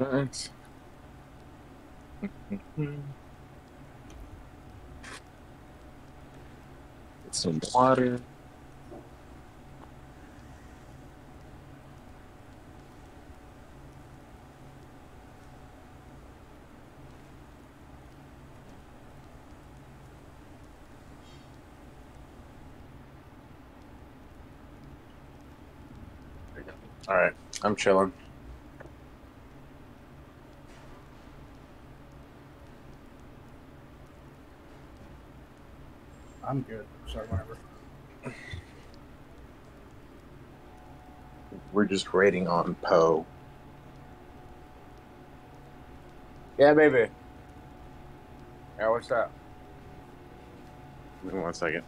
All right. Get some water. All right, I'm chilling. I'm good. Sorry, whatever. We're just waiting on Poe. Yeah, baby. Yeah, what's up? Give me one second.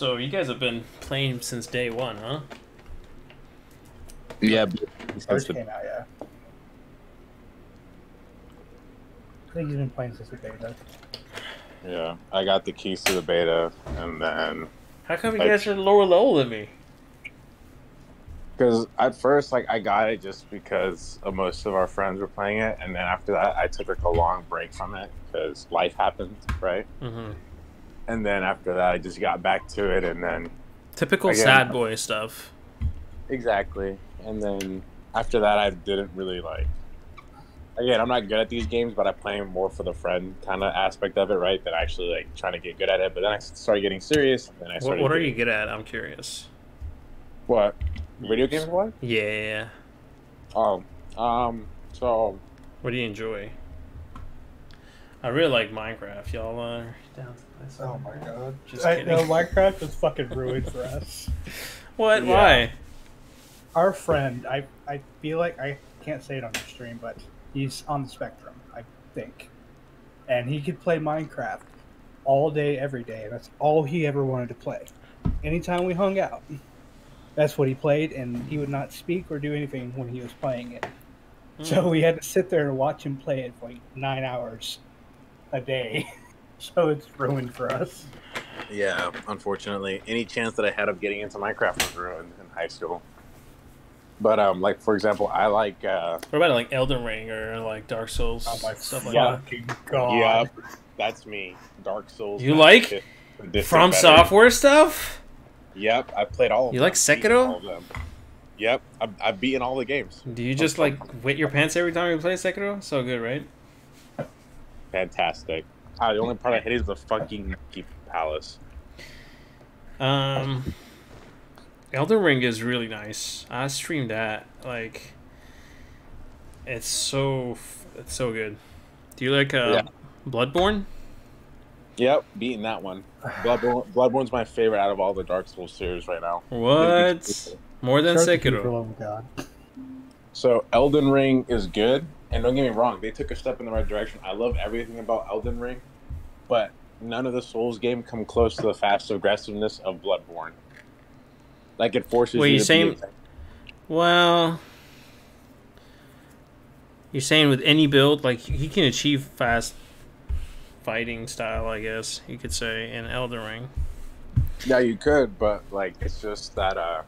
So you guys have been playing since day one, huh? Yeah, First came out, yeah. I think he's been playing since the beta. yeah. I got the keys to the beta, and then How come you I- guys are lower level than me? because at first, like, I got it just because of most of our friends were playing it, and then after that, I took like a long break from it because life happened, right? Mm-hmm. And then after that, I just got back to it, and then Typical Again. sad boy stuff. Exactly. And then after that, I didn't really like. Again, I'm not good at these games, but I play more for the friend kind of aspect of it, right? Than actually like trying to get good at it. But then I started getting serious. And then I What, started. what are you good at? I'm curious. What? Video games? What? Yeah. Oh, um. So What do you enjoy? I really like Minecraft. Y'all uh, down to play some? Oh my god. Just I, kidding. no, Minecraft is fucking ruined for us. What? Yeah. Why? Our friend, I I feel like I can't say it on the stream, but he's on the spectrum, I think. And he could play Minecraft all day, every day, and that's all he ever wanted to play. Anytime we hung out, that's what he played, and he would not speak or do anything when he was playing it. So hmm. we had to sit there and watch him play it for like nine hours a day. (laughs) (laughs) so it's ruined for us. yeah, unfortunately, any chance that I had of getting into Minecraft was ruined in high school. But um, like for example, I like uh, What about like Elden Ring or like Dark Souls Oh my stuff like Yeah. fucking god. Yep, that's me. Dark Souls. You like Dis- that? Distant From Veteran. Software stuff? Yep, I played all. Of You them. like Beaten Sekiro? all of them. Yep, I've, I've beaten all the games. Do you just like wet your pants every time you play Sekiro? So good, right? Fantastic. Ah, the only part I hate is the fucking Monkey Palace. Um, Elden Ring is really nice. I streamed that. Like, it's so it's so good. Do you like uh, Yeah. Bloodborne? Yep, beating that one. Bloodborne, Bloodborne's my favorite out of all the Dark Souls series right now. What? More than Start the queue, for Sekiro. love of God. So Elden Ring is good, and don't get me wrong, they took a step in the right direction. I love everything about Elden Ring, but none of the Souls game come close to the fast aggressiveness of Bloodborne. Like it forces Wait, you to saying- be Well, you're saying with any build, like he can achieve fast fighting style, I guess you could say, in Elden Ring. Yeah, you could, but like it's just that uh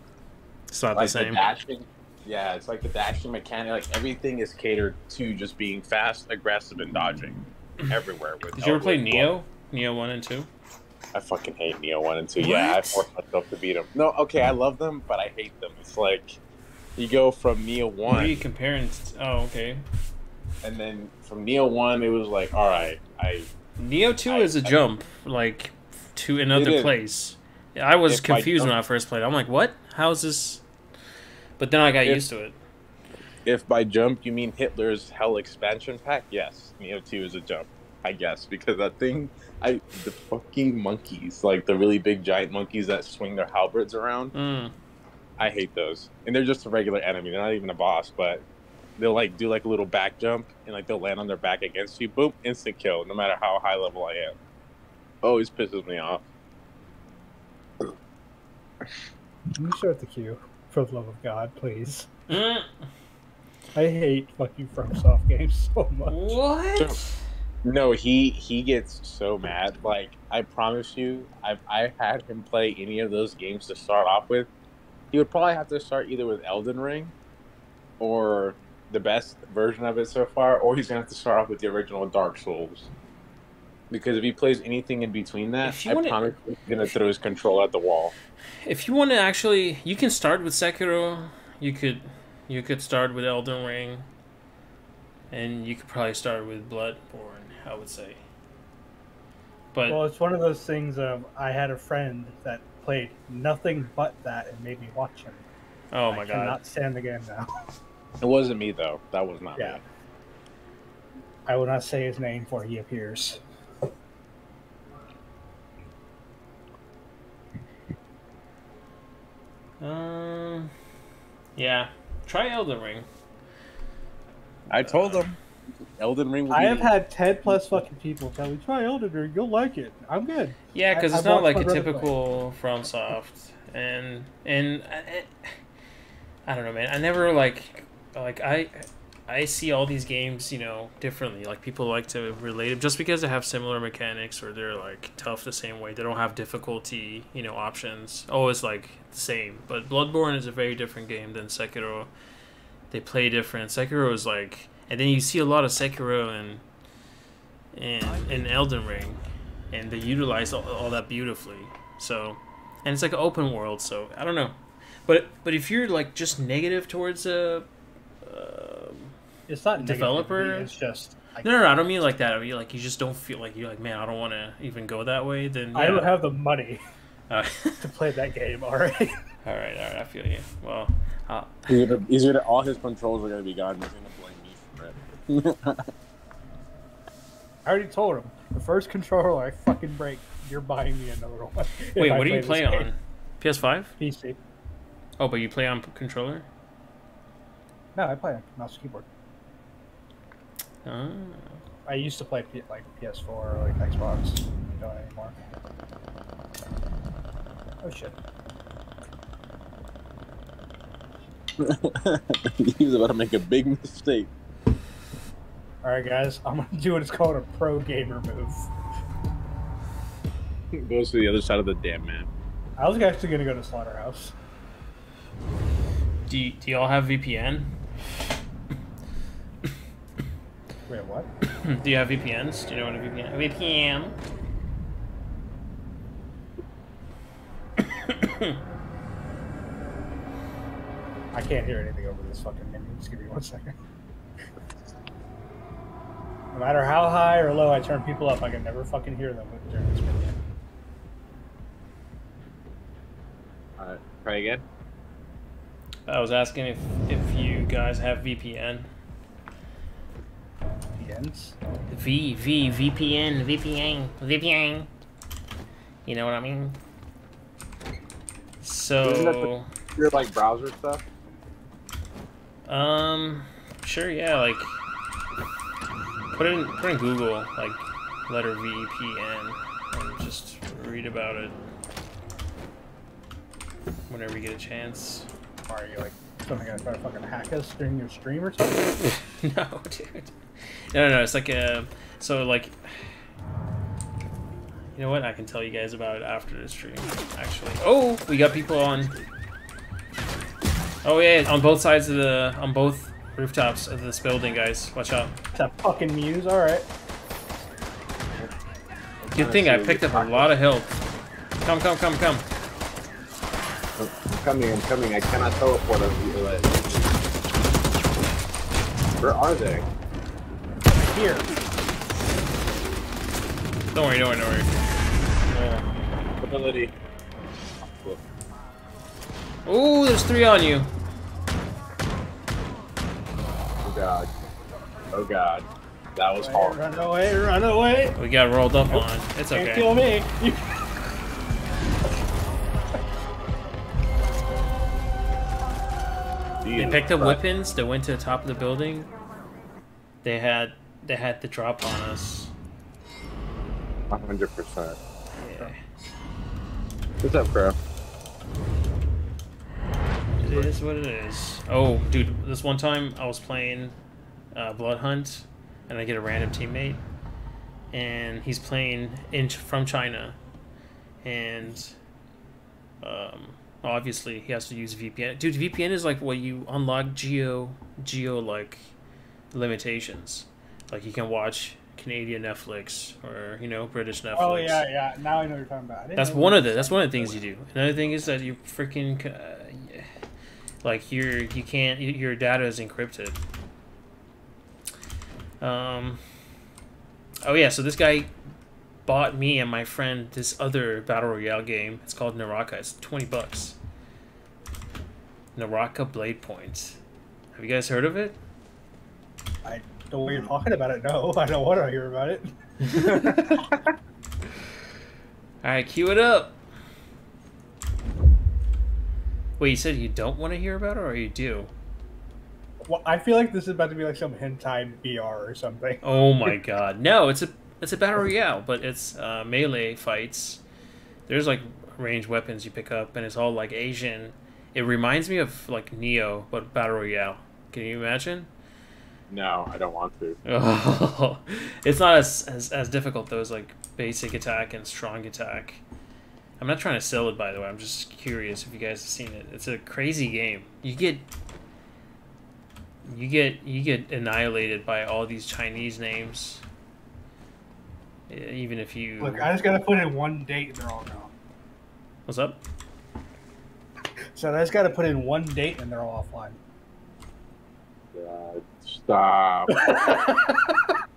It's not like the same. dashing. Yeah, it's like the dashing mechanic. Like everything is catered to just being fast, aggressive, and dodging everywhere. With Did you ever play Elden Ring. Nioh? Nioh one and two. I fucking hate Nioh one and two. Yeah, I What? forced myself to beat them. No, okay, I love them, but I hate them. It's like you go from Nioh What are one, you comparing? t- Oh, okay. and then from Nioh one, it was like, all right, I Nioh two I- is a I- jump, like to another place. I was If I confused when I first played. I'm like, what? How's this? But then I got If- used to it. if by jump you mean Hitler's Hell expansion pack, yes, Nioh two is a jump, I guess, because that thing, I the fucking monkeys, like the really big giant monkeys that swing their halberds around. Mm. I hate those, and they're just a regular enemy. They're not even a boss, but they'll like do like a little back jump and like they'll land on their back against you. Boom, instant kill, no matter how high level I am. Always pisses me off. Can you start the queue? For the love of God, please. Mm. I hate fucking FromSoft games so much. What? No, he he gets so mad. Like I promise you, I've I had him play any of those games to start off with. He would probably have to start either with Elden Ring, or the best version of it so far, or he's gonna have to start off with the original Dark Souls. Because if he plays anything in between that, I wanna- promise he's gonna throw his control at the wall. If you want to actually, you can start with Sekiro. You could, you could start with Elden Ring, and you could probably start with Bloodborne. I would say. But Well, it's one of those things of I had a friend that played nothing but that and made me watch him. oh I my god, cannot stand the game now. It wasn't me though. That was not Yeah. me. I will not say his name before he appears. um, yeah, try Elden Ring. I told him. Elden Ring. Will I be have had ten plus fucking people tell me try Elden Ring, you'll like it. I'm good. Yeah, because it's I not like a brother play. typical FromSoft, and and I, I don't know, man. I never like like I I see all these games, you know, differently. Like people like to relate them just because they have similar mechanics or they're like tough the same way. They don't have difficulty, you know, options. Oh, Always like the same. But Bloodborne is a very different game than Sekiro. They play different. Sekiro is like, and then you see a lot of Sekiro and and in Elden Ring, and they utilize all, all that beautifully. So, and it's like an open world. So I don't know, but but if you're like just negative towards a um It's not negativity, Developer? It's just I, no, no, no, I don't mean like that. I mean like you just don't feel like you're like, man, I don't want to even go that way. Then I don't have the money Uh, (laughs) to play that game. All right. all right, all right, I feel you. Well, uh, He's gonna, he's gonna, all his controls are gonna be gone. (laughs) I already told him the first controller I fucking break, you're buying me another one. (laughs) if wait, I what do you this play game. on? PS5? PC. Oh, but you play on controller? No, I play on mouse and keyboard. Oh. I used to play P- like PS4 or like Xbox. I don't anymore. Oh shit. (laughs) he was about to make a big mistake. All right, guys, I'm gonna do what is called a pro gamer move. Goes to the other side of the dam, man. I was actually gonna go to Slaughterhouse. Do, you, do y'all have VPN? Wait, what? do you have VPNs? Do you know what a VPN? VPN. I can't hear anything over this fucking menu. Just give me one second. No matter how high or low I turn people up, I can never fucking hear them during this menu. Alright, try again. I was asking if if you guys have VPN. VPNs? V V VPN VPN VPN. You know what I mean? Isn't that So, Your like browser stuff. um, sure, yeah, like put in put in Google like letter VPN and just read about it whenever you get a chance. Or are you like oh something gonna try to fucking hack us during your stream or something? (laughs) no, dude. No, no, no. It's like a so like. You know what? I can tell you guys about it after the stream. Actually. Oh, we got people on. Oh yeah, on both sides of the on both rooftops of this building, guys. Watch out. That fucking muse. All right. Good thing I picked up a lot of health. Come, come, come, come. I'm coming, I'm coming. I cannot teleport over the. Where are they? Here. Don't worry, don't worry, don't worry. Ability. Oh, there's three on you. God. Oh god. That was hard. Run away! Run away! We got rolled up on. It's Can't okay. kill me. (laughs) They picked up weapons. They went to the top of the building. They had they had the drop on us. 100%. Yeah. What's up, bro? It is what it is. Oh, dude, this one time I was playing uh, Bloodhunt, and I get a random teammate, and he's playing in from China, and um, obviously he has to use VPN. Dude, VPN is like what you unlock geo geo like limitations. Like you can watch Canadian Netflix or you know British Netflix. oh yeah, yeah. Now I know what you're talking about. I That's one of the that's one of the things you do. Another thing is that you freaking uh, yeah, like your you can't your data is encrypted. Um. Oh yeah, so this guy bought me and my friend this other battle royale game. It's called Naraka. It's twenty bucks. Naraka Blade Point. Have you guys heard of it? The way you're talking about it, no, (laughs) I don't want to hear about it. (laughs) All right, cue it up. Wait, you said you don't want to hear about it, or you do? Well, I feel like this is about to be like some hentai BR or something. (laughs) Oh my (laughs) god. No, it's a it's a battle royale, but it's uh, melee fights. There's like ranged weapons you pick up, and it's all like Asian. It reminds me of like Nioh, but battle royale. Can you imagine? No, I don't want to. Oh, (laughs) it's not as, as as difficult though as like basic attack and strong attack. I'm not trying to sell it, by the way. I'm just curious if you guys have seen it. It's a crazy game. You get you get you get annihilated by all these Chinese names. Even if you Look, I just gotta put in one date and they're all gone. what's up? So I just gotta put in one date and they're all offline. God, stop. (laughs)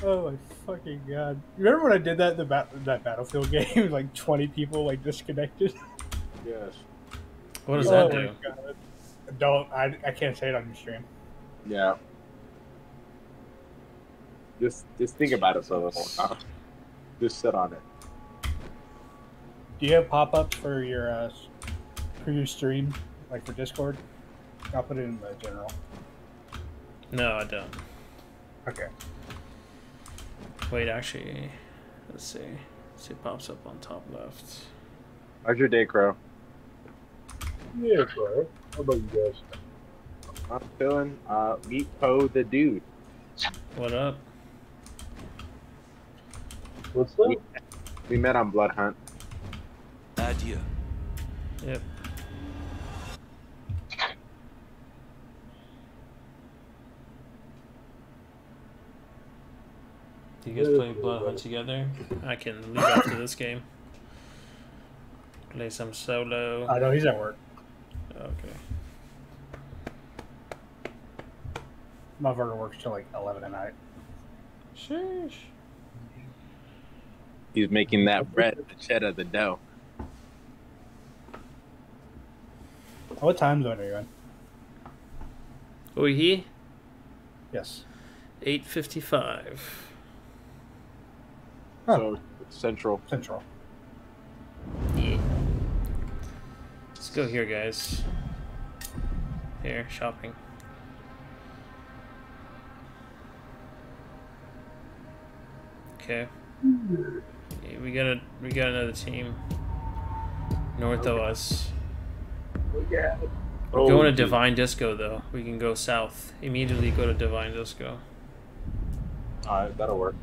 Oh my fucking god! You remember when I did that in the bat- that Battlefield (laughs) game? like twenty people like disconnected. yes. What does Oh that my do? God. Don't I? I can't say it on the stream. Yeah. Just just think about it for a little while. Just sit on it. Do you have pop ups for your uh, for your stream, like for Discord? I'll put it in the general. No, I don't. Okay. Wait, actually, let's see. See, it pops up on top left. How's your day, Crow? Yeah, bro. How about you guys? I'm feeling uh meet Poe the dude. What up? What's that? We met on Bloodhunt. Adieu. Yep. Do you guys play Bloodhunt together? I can leave after this game. Play some solo. I know he's at work. Okay. My Motherfucker works till like eleven at night. Sheesh. He's making that bread, the cheddar, the dough. What time zone are you in? Oh, he? Yes. 855. Huh. So central. Central. Yeah. Let's go here, guys. Here, shopping. Okay. Yeah, we got a we got another team north of us. Oh, We're Oh, going to oh, geez. Divine Disco though. We can go south. Immediately go to Divine Disco. Alright, that'll work.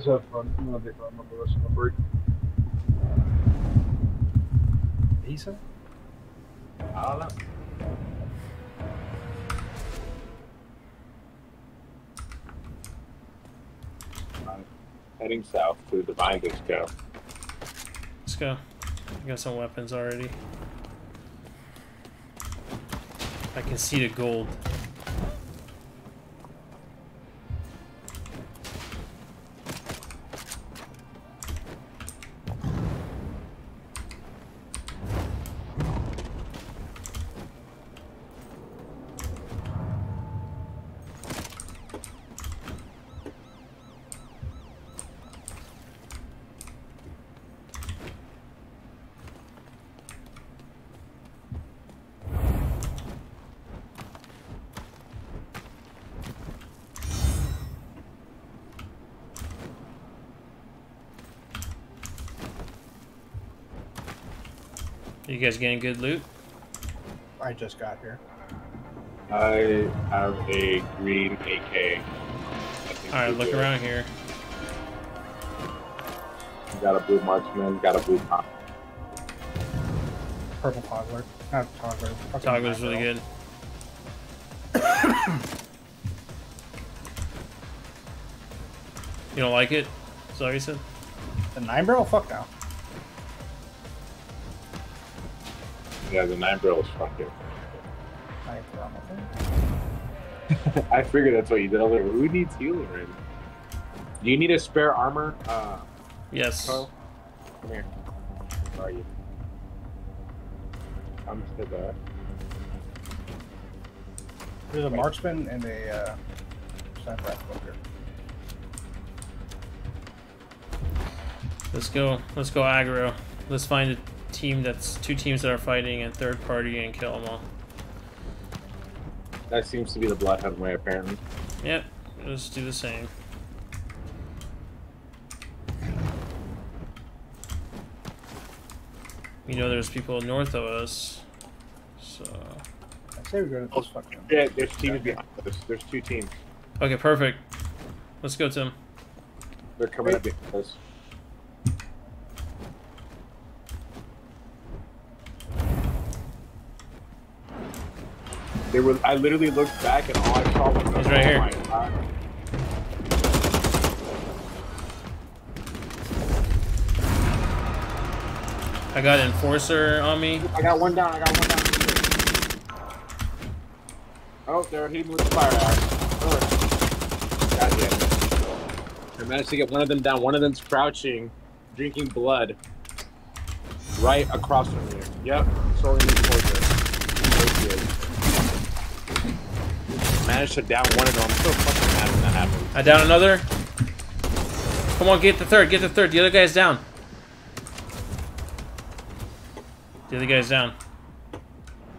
Let's have fun. I'm gonna take on the rest of my break. Visa? I don't know. I'm heading south to the Divine Disco. Let's go. I got some weapons already. I can see the gold. Guys getting good loot? I just got here. I have a green AK. Alright, look around here. Got a blue marksman, got a blue pop. Purple toggler. Not toggler. fucking Toggler's really mackerel. good. (coughs) You don't like it? Is that what you said? The nine barrel? Fuck no. Yeah, the nine barrel is fucking. (laughs) Nine barrel. I figured that's what you did. I was like, who needs healing right now? Do you need a spare armor? Uh, Yes. Carl? Come here. Where are you? Come to the. There's a marksman and a uh, sniper rifle bunker. Let's go. Let's go aggro. Let's find a team that's two teams that are fighting and third party and kill them all. That seems to be the Bloodhunt way, apparently. Yep. Let's do the same. You know, there's people north of us, so I say we go oh, to this fucking. Yeah, there's teams behind us. There's two teams. okay, perfect. Let's go, Tim. They're coming up behind us. They were. I literally looked back and all I saw was. He's right here. Oh my I got enforcer on me. I got one down. I got one down. Oh, they're hitting with the fire arrow. God damn. I managed to get one of them down. One of them's crouching, drinking blood. Right across from you. Yep. Sorting me towards it. Managed to down one of them. I'm so fucking mad when that happened. I down another. Come on, get the third. Get the third. The other guy's down. The other guy's down.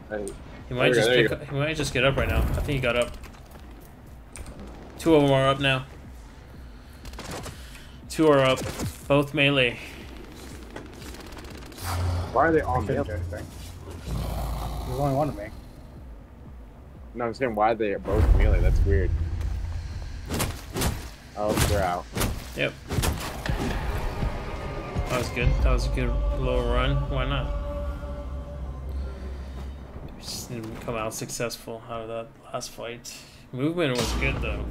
Hey, He might There just go, pick. Up, he might just get up right now. I think he got up. Two of them are up now. Two are up. Both melee. Why are they all couldn't male? do. There's only one of me. No, I'm saying why they are both melee. That's weird. Oh, they're out. Yep. That was good. That was a good little run. Why not? Just didn't come out successful out of that last fight. Movement was good though.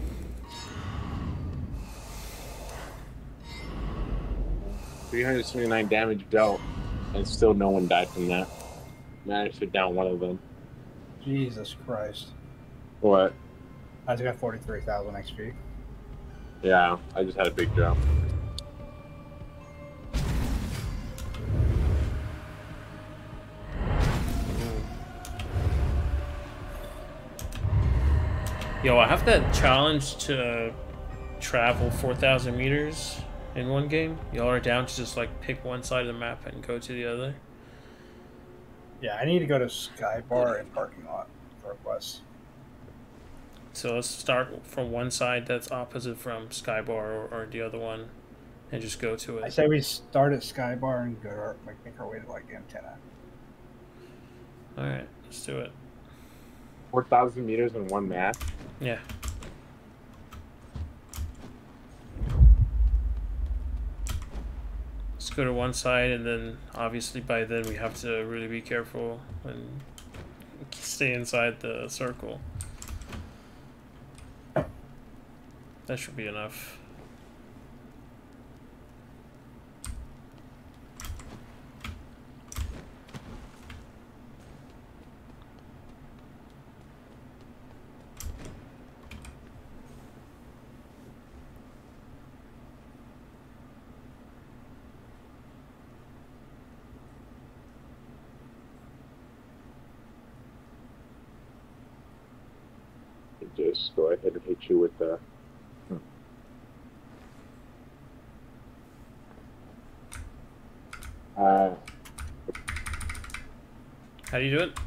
Three hundred seventy-nine damage dealt, and still no one died from that. Managed to down one of them. Jesus Christ. What? I just got 43,000 XP. Yeah, I just had a big jump. Yo, I have that challenge to travel 4,000 meters in one game. Y'all are down to just like pick one side of the map and go to the other. Yeah, I need to go to Sky Bar and parking lot Northwest. So let's start from one side that's opposite from Skybar or, or the other one, and just go to it. I it. say we start at Sky Bar and go to our, like make our way to like antenna. All right, let's do it. Four thousand meters in one match. Yeah. Let's go to one side, and then obviously by then we have to really be careful and stay inside the circle. That should be enough. Just go ahead and hit you with the. Uh, How do you do it?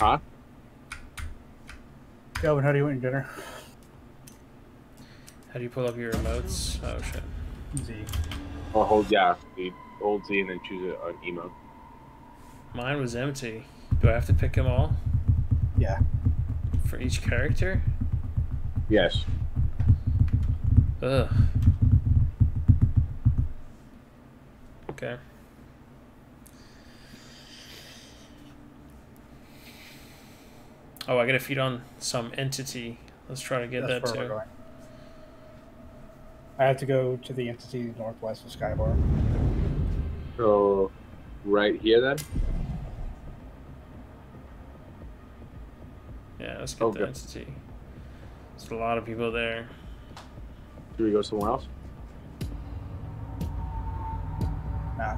huh? Kelvin, how do you want your dinner? How do you pull up your emotes? Oh shit. Z. Or hold yeah, the hold Z and then choose an emo. Mine was empty. Do I have to pick them all Yeah. For each character? Yes. Ugh. Okay. Oh, I gotta feed on some entity. Let's try to get That's that where we're too. going. I have to go to the entity northwest of Skybar. So, right here then. Yeah, let's get Okay. the entity. There's a lot of people there. Should we go somewhere else? Nah.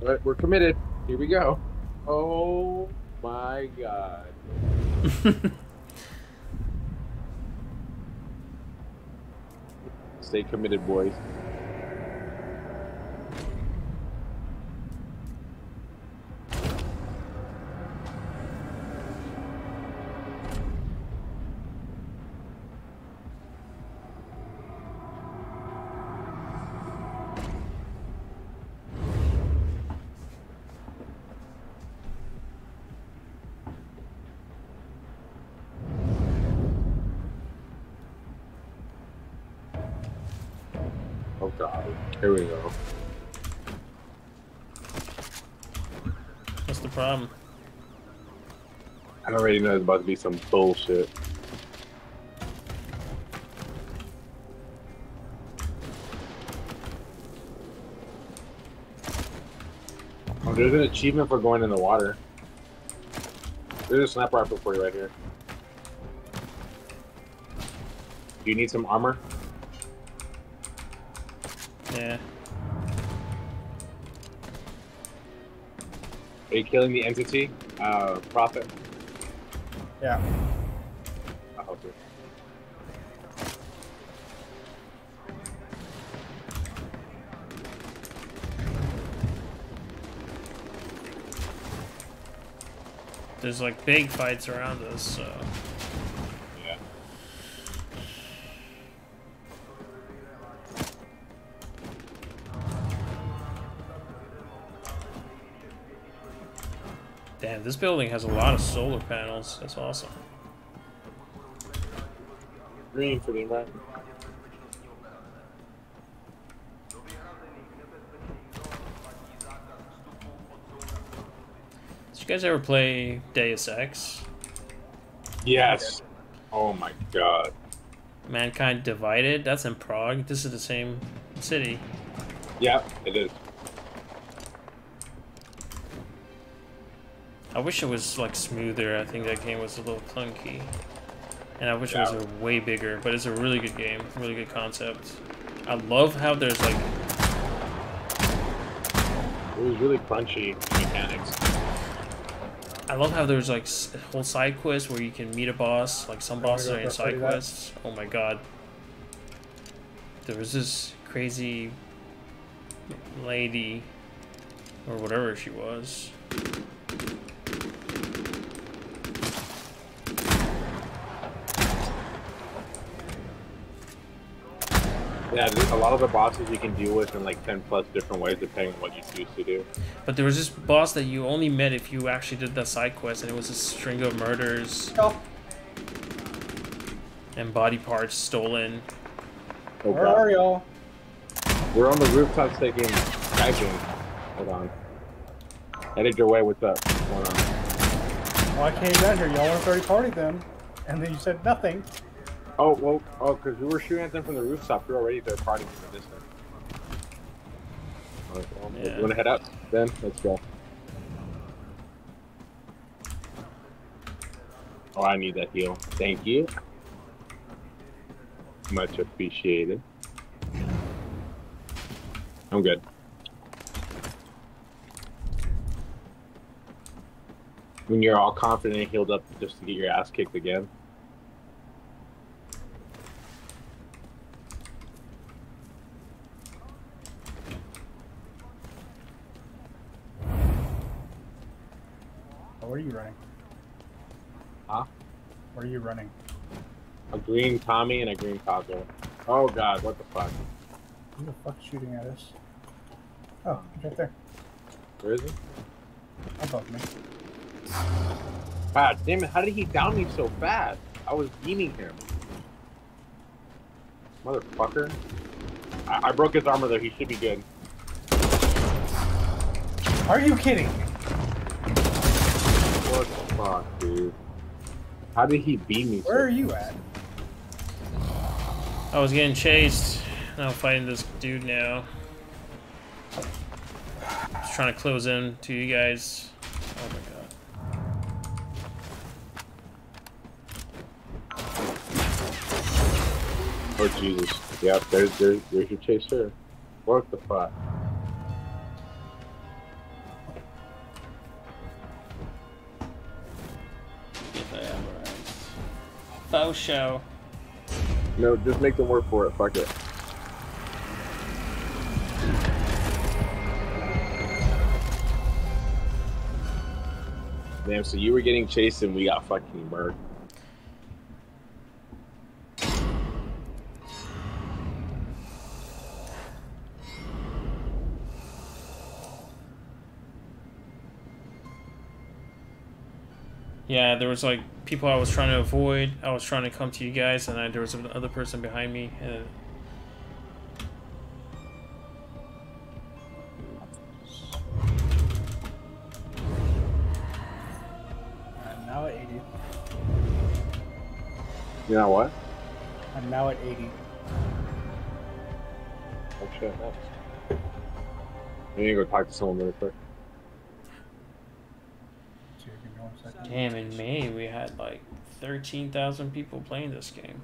All right, we're committed. Here we go. Oh my god. (laughs) Stay committed, boys. Problem? I already know it's about to be some bullshit. Oh, there's an achievement for going in the water. There's a sniper rifle for you right here. Do you need some armor? Yeah. Are you killing the entity? Uh, Prophet? Yeah. I'll help. There's like big fights around us, so. This building has a lot of solar panels. That's awesome. Green for the environment. Did you guys ever play Deus Ex? Yes. Oh my god. Mankind Divided? That's in Prague. This is the same city. Yeah, it is. I wish it was like smoother. I think that game was a little clunky. And I wish it was way bigger, but it's a really good game, really good concept. I love how there's like It was really crunchy mechanics. I love how there's like s- whole side quests where you can meet a boss. Like some bosses are in side pretty bad. quests. Oh my god. There was this crazy lady or whatever she was. Yeah, a lot of the bosses you can deal with in like 10 plus different ways depending on what you choose to do. But there was this boss that you only met if you actually did the side quest, and it was a string of murders Oh, and body parts stolen. Oh, where are y'all? We're on the rooftop taking Skyping. Hold on. Headed your way, what's up? What's going on? Well, I came down here. Y'all want a 30 party then, and then you said nothing. Oh, well, oh, because we were shooting at them from the rooftop. We were already there partying from the distance. Alright, well, Yeah. You want to head up? Then let's go. Oh, I need that heal. Thank you. Much appreciated. I'm good. When you're all confident and healed up just to get your ass kicked again. Where are you running? Huh? Where are you running? A green Tommy and a green Taco. Oh god, what the fuck? Who the fuck's shooting at us? Oh, right there. Where is he? Above me. God damn it, how did he down me so fast? I was beaming him. Motherfucker. I, I broke his armor though, he should be good. Are you kidding? What the fuck, dude? How did he beat me Where are you at? I was getting chased. and I'm fighting this dude now. Just trying to close in to you guys. Oh my god. Oh Jesus. Yep, there's there's there's your chaser. Work the fuck. Faux show. No, just make them work for it. Fuck it. Damn, so you were getting chased and we got fucking murked. Yeah, there was like people I was trying to avoid. I was trying to come to you guys, and I, there was another person behind me. And I'm now at 80. You know what? I'm now at 80. Oh shit, nice. I need to go talk to someone really quick. So give me one second. Damn, in May we had like thirteen thousand people playing this game.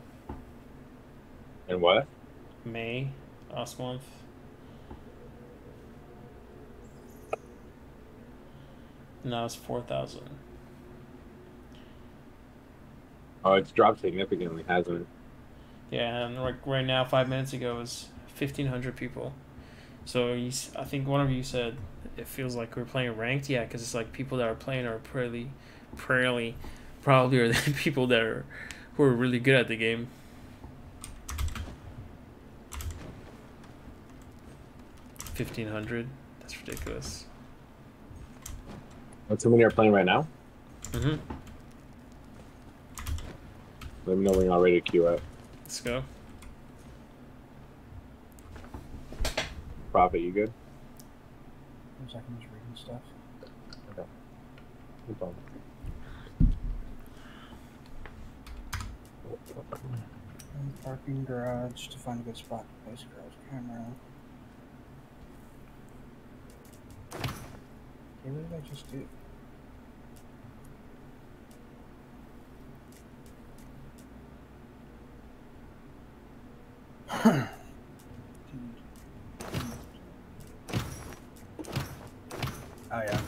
And what? May last month. Now it's four thousand. Oh, it's dropped significantly, hasn't it? Yeah, and like right now, five minutes ago, it was fifteen hundred people. So you, I think one of you said it feels like we're playing ranked. Yeah, because it's like people that are playing are pretty, pretty, probably are (laughs) the people that are who are really good at the game. Fifteen hundred. That's ridiculous. What's how many are playing right now? Mm-hmm. Let me know when you're all ready to queue up. Let's go. Prophet, you good? One second, just reading stuff. Okay. No problem. In the parking garage to find a good spot to place garage camera. Okay, what did I just do? Oh yeah,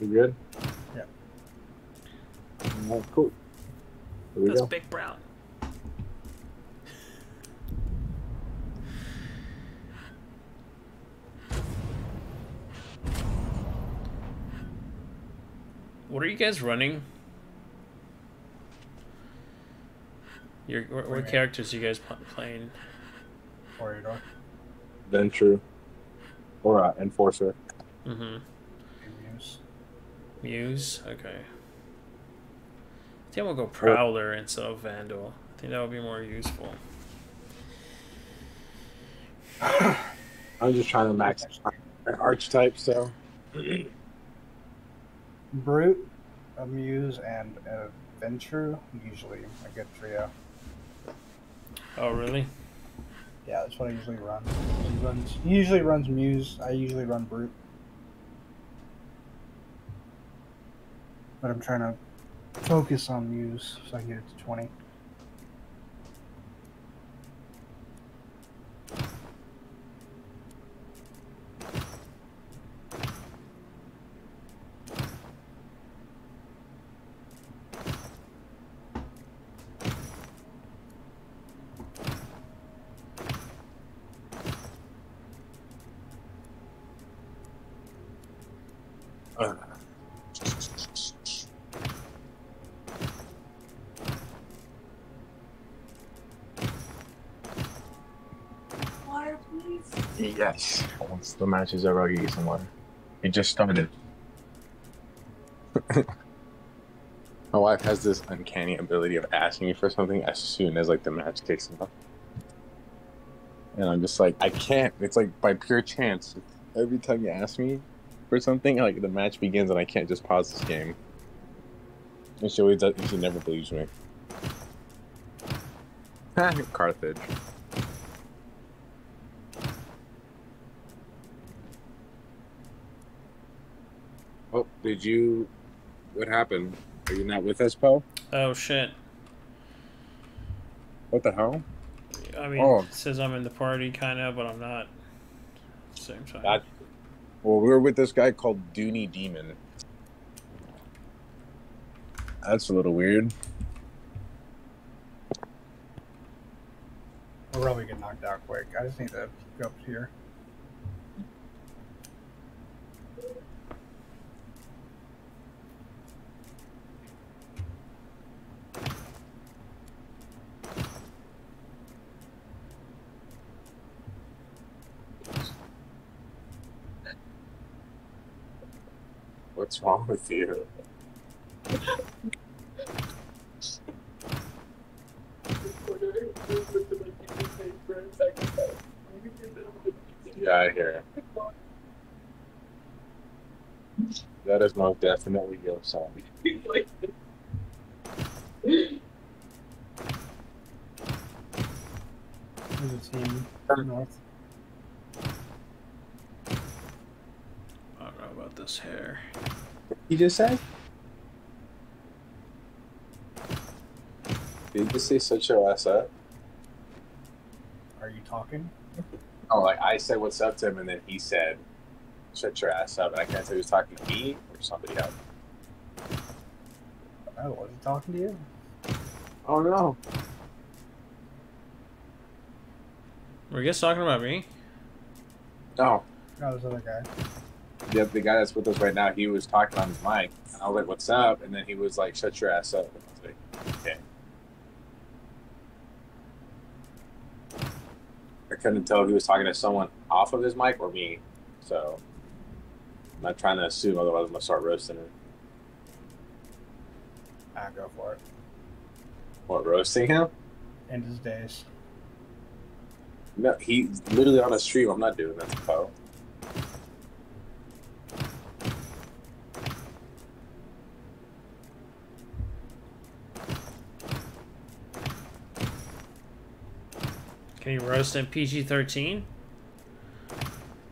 You good? Yeah. Alright, cool. Here we That's go. Big Brown. What are you guys running? Your what, What do you what mean? characters are you guys playing? Toreador. Then true. Or uh, Enforcer. Mm-hmm. Muse. Muse. Okay. I think we'll go Prowler instead of Vandal. I think that would be more useful. (sighs) I'm just trying to max my archetype, so. (clears throat) Brute, Amuse, and Adventure. Usually a good trio. Oh, really? Yeah, that's what I usually run. He runs. He usually runs Muse. I usually run Brute. But I'm trying to focus on Muse so I can get it to 20. Water, please. Yes. Once the match is over, I'll you some water. It just started. (laughs) My wife has this uncanny ability of asking me for something as soon as like the match kicks off. And I'm just like, I can't. It's like by pure chance. Every time you ask me for something, like the match begins and I can't just pause this game. And she always does, she never believes me. (laughs) Carthage. Oh, did you? What happened? Are you not with us, Poe? Oh shit. What the hell? I mean, Oh. it says I'm in the party, kind of, but I'm not. Same time. That- Well, we were with this guy called Dooney Demon. That's a little weird. We'll probably get knocked out quick. I just need to go up here. What's wrong with you? Yeah, I hear. That is most definitely your song. There's a team north. I don't know about this hair. You just said? Did you just say such your ass up? Are you talking? Oh, like I said what's up to him, and then he said, "Shut your ass up." And I can't tell if he was talking to me or somebody else. Oh, was he talking to you? Oh no! Were you guys talking about me? No, No, this other guy. The the guy that's with us right now, he was talking on his mic. And I was like, "What's up?" And then he was like, "Shut your ass up." And I was like, "Okay." I couldn't tell if he was talking to someone off of his mic or me, so I'm not trying to assume. Otherwise, I'm gonna start roasting him. Ah, go for it. What roasting him? End his days. No, he's literally on a stream. I'm not doing that Poe. Can you roast in PG 13?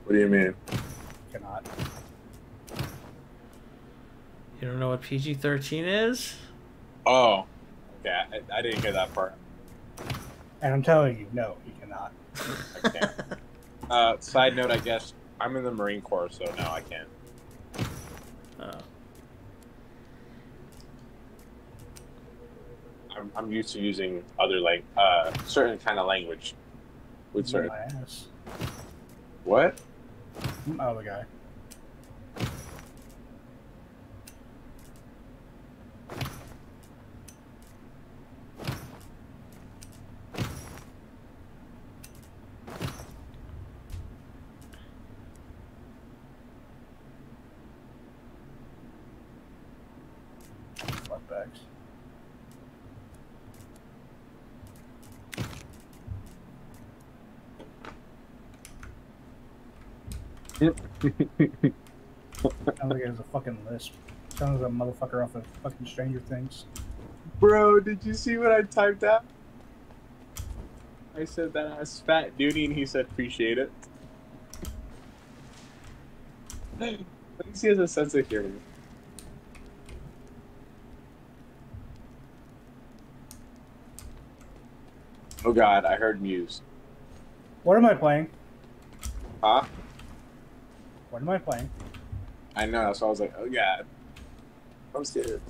What do you mean? Cannot. You don't know what PG 13 is? Oh, Yeah, I, I didn't hear that part. And I'm telling you, no, he cannot. I can't. (laughs) uh, side note, I guess I'm in the Marine Corps, so no, I can't. Oh. I'm, I'm used to using other like uh certain kind of language with Beat certain. My ass. What? Oh, the guy. Sounds like it has a fucking lisp. Sounds like a motherfucker off of fucking Stranger Things. Bro, did you see what I typed out? I said that I was fat duty, and he said appreciate it. At least he has a sense of humor. Oh god, I heard Muse. What am I playing? Huh? What am I playing? I know, so I was like, oh god. I'm scared.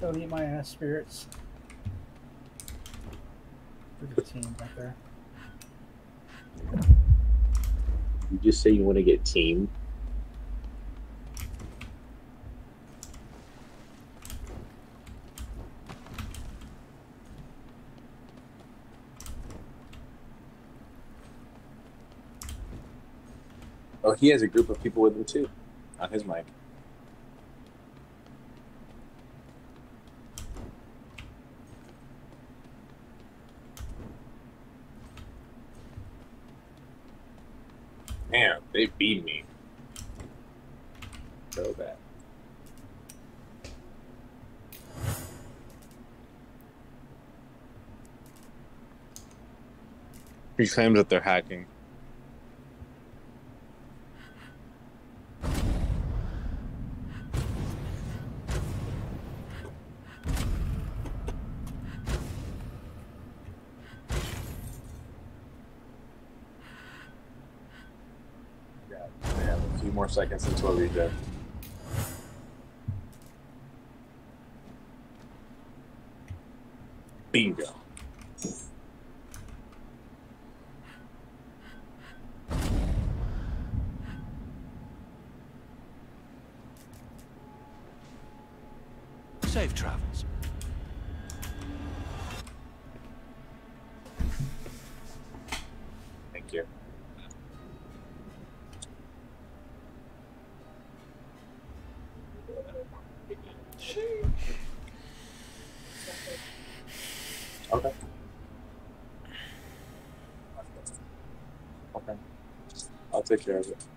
Don't eat my ass, spirits. Look at the team right there. You just say you want to get team. Oh, he has a group of people with him too, on his mic. Man, they beat me. So bad. He claims that they're hacking. few more seconds until regen. Bingo. Safe travels. Thank you. Okay. Okay. I'll take care of it.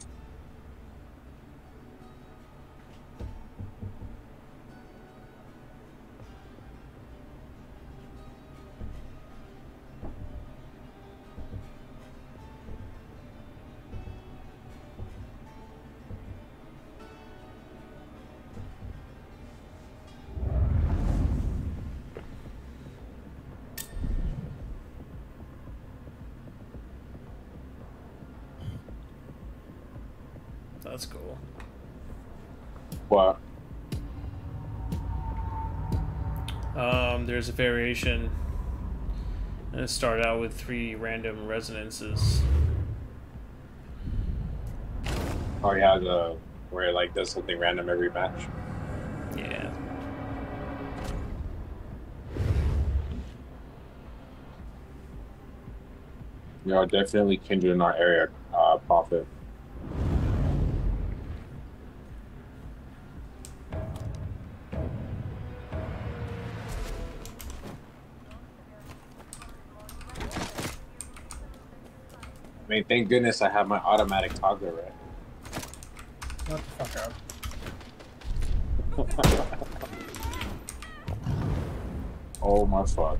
There's a variation. And it started out with three random resonances. Oh yeah, the where it like does something random every match. Yeah. You are definitely kindred in our area, Thank goodness I have my automatic toggler right. What the fuck up? (laughs) oh my fuck.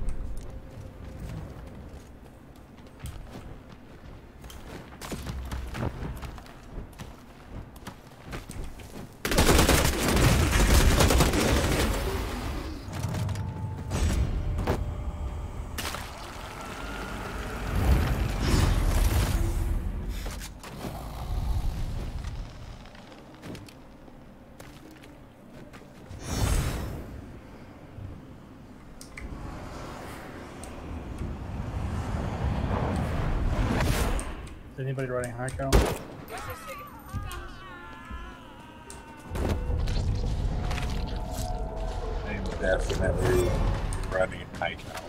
Anybody running? I'm definitely running high count.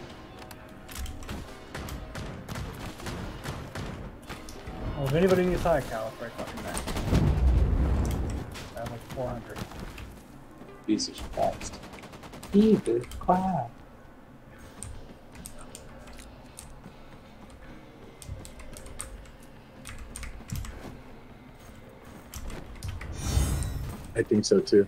Well, if anybody needs high count, it's right fucking back. I have like 400. Jesus Christ. Jesus Christ. So too.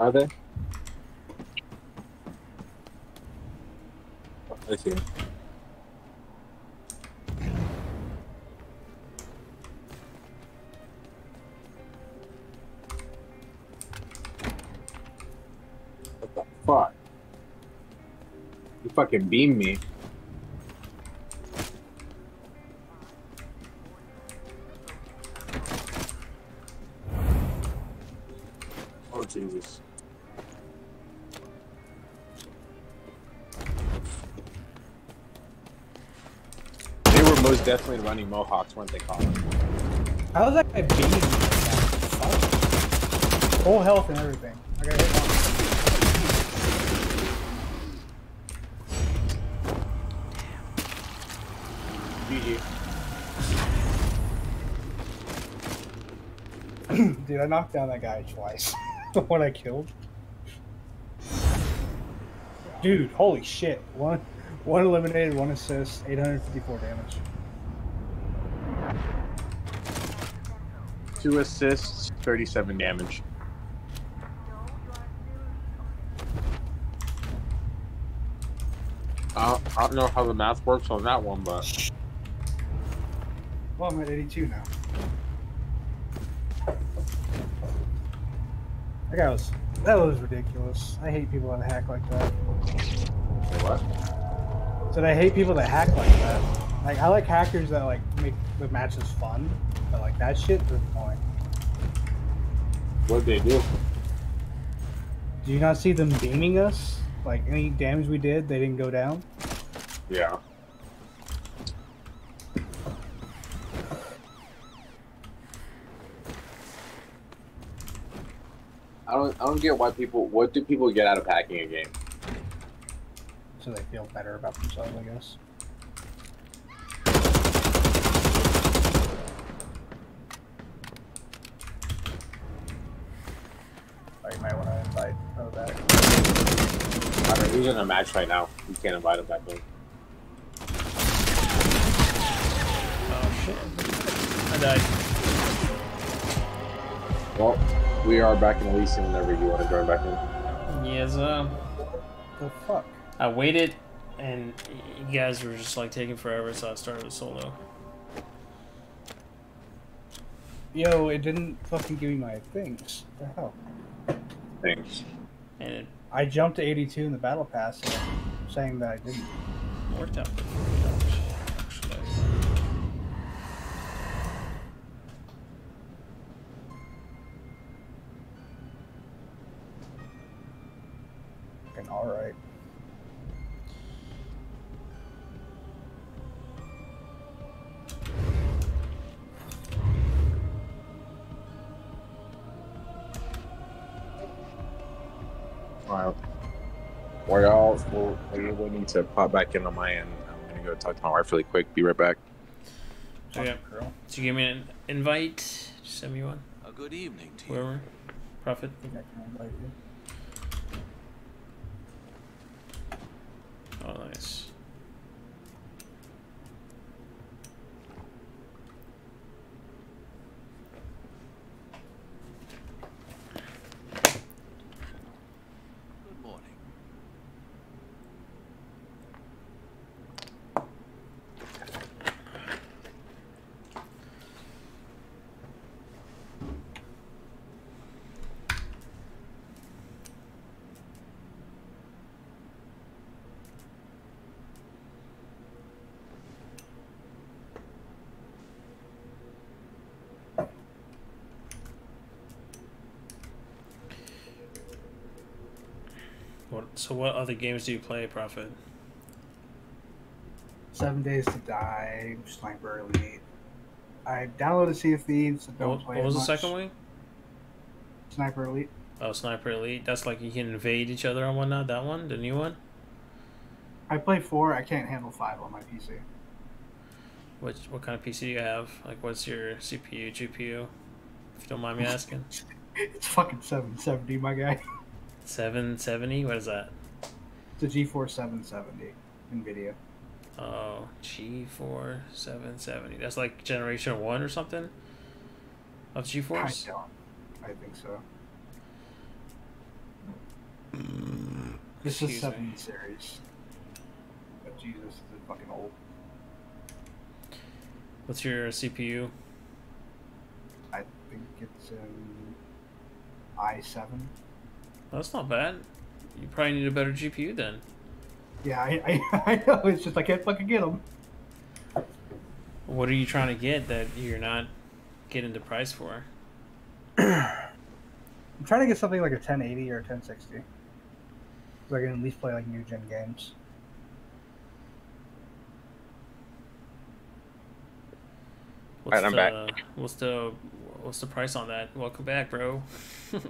Are they? I see. Fucking beam me. Oh Jesus. They were most definitely running Mohawks, weren't they, Colin? How is that guy beating me? Fuck. Full health and everything. I got hit Dude, I knocked down that guy twice (laughs) when I killed. Dude, holy shit. One one eliminated, one assist, 854 damage. Two assists, 37 damage. I, I don't know how the math works on that one, but Well, I'm at 82 now. That guy was that was ridiculous. I hate people that hack like that. Say what? Said I hate people that hack like that. Like I like hackers that like make the matches fun, but like that shit is annoying. What did they do? Do you not see them beaming us? Like any damage we did, they didn't go down. Yeah. Don't. I don't get why people. What do people get out of hacking a game? So they feel better about themselves, I guess. Oh, you might want to invite oh, back. I mean, he's in a match right now. You can't invite him back in. Oh shit. I died. Well, we are back in Elysium whenever you want to join back in. Yes, uh, The fuck? I waited, and you guys were just like taking forever, so I started with solo. Yo, it didn't fucking give me my things. What the hell? Thanks. And it I jumped to 82 in the battle pass, saying that I didn't. worked out. While to pop back in on my end, I'm gonna go talk to my wife really quick. Be right back. Okay. Girl. So you give me an invite. Just send me one. A good evening to you. Whoever. Prophet. I think I can invite you. Oh, nice. What? So what other games do you play, Prophet? Seven Days to Die, Sniper Elite. I downloaded Sea of Thieves. Don't What, play what was the much. second one? Sniper Elite. Oh, Sniper Elite. That's like you can invade each other and whatnot. That one, the new one. I play four. I can't handle five on my PC. What what kind of PC do you have? Like, what's your CPU, GPU? If you don't mind me asking. (laughs) It's fucking 770, my guy. (laughs) 770. What is that? It's a G4 770 NVIDIA. Oh, G4 770. That's like generation one or something of I GeForce. don't. I think so. This is Excuse me. 7 series. But Jesus, is fucking old. What's your CPU? I think it's um, in i7. That's not bad. You probably need a better GPU then. Yeah, I, I, (laughs) I know. It's just I can't fucking get them. What are you trying to get that you're not getting the price for? (clears throat) I'm trying to get something like a 1080 or a 1060. So I can at least play like new gen games. What's Alright, I'm the what's the what's the price on that? Welcome back, bro. (laughs)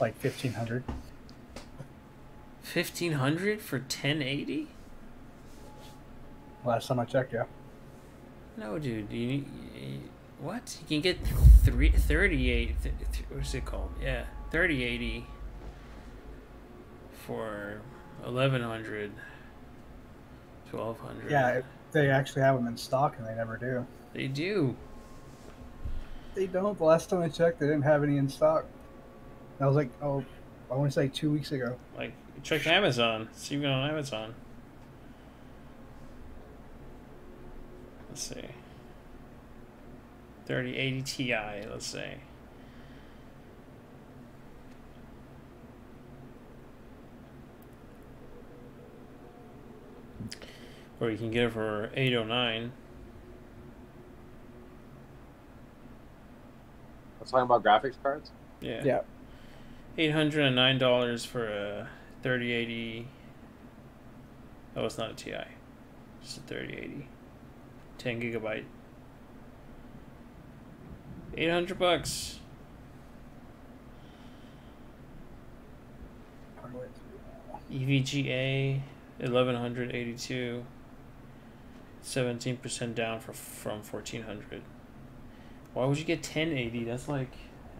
Like 1500. Fifteen hundred for ten eighty? Last time I checked, yeah. No, dude. You, you eh, what? You can get three thirty-eight. Th- th- what's it called? Yeah, thirty eighty for eleven hundred. Twelve hundred. Yeah, they actually have them in stock and they never do. they do. They don't. The last time I checked, they didn't have any in stock. I was like, oh, I want to say two weeks ago. Like check Amazon. It's even on Amazon. Let's see. 3080 Ti, let's say. Or you can get it for 809. Let's talk about graphics cards. Yeah. Yeah. $809 for a 3080. Oh, it's not a Ti. Just a 3080. 10 gigabyte. 800 bucks. E EVGA 1182. 17% down for, from 1400. Why would you get 1080? That's like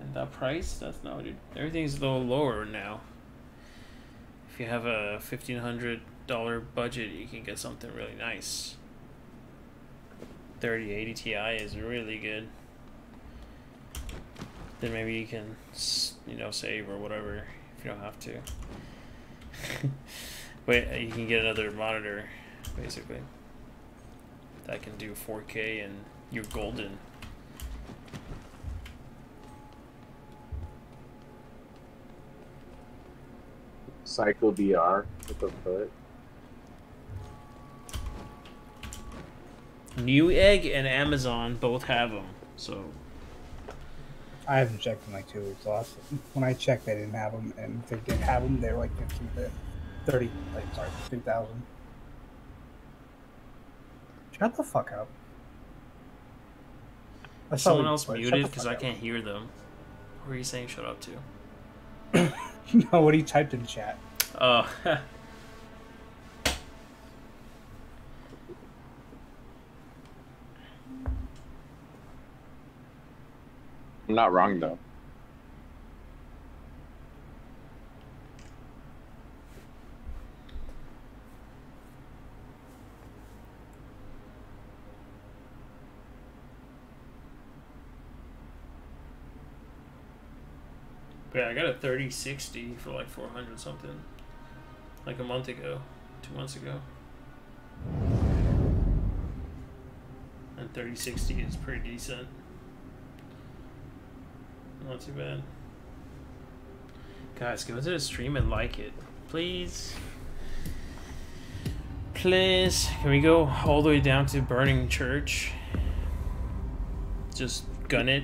at that price. That's not it, everything's a little lower now. If you have a fifteen hundred dollar budget, you can get something really nice. Thirty eighty Ti is really good. Then maybe you can, you know, save or whatever if you don't have to. (laughs) Wait, you can get another monitor, basically. That can do 4K and you're golden. Psycho VR. What the fuck? Newegg and Amazon both have them, so I haven't checked in like two weeks. Last when I checked, they didn't have them, and if they did have them, they were like fifteen to thirty. Like sorry, fifteen thousand. Shut the fuck up. I Is someone else muted because I can't hear them. What are you saying? Shut up to? (coughs) (laughs) no, what he typed in chat. Oh, (laughs) I'm not wrong though. Yeah, I got a thirty sixty for like four hundred something, like a month ago, two months ago. And thirty sixty is pretty decent. Not too bad. Guys, go to the stream and like it, please. Please, can we go all the way down to burning church? Just gun it.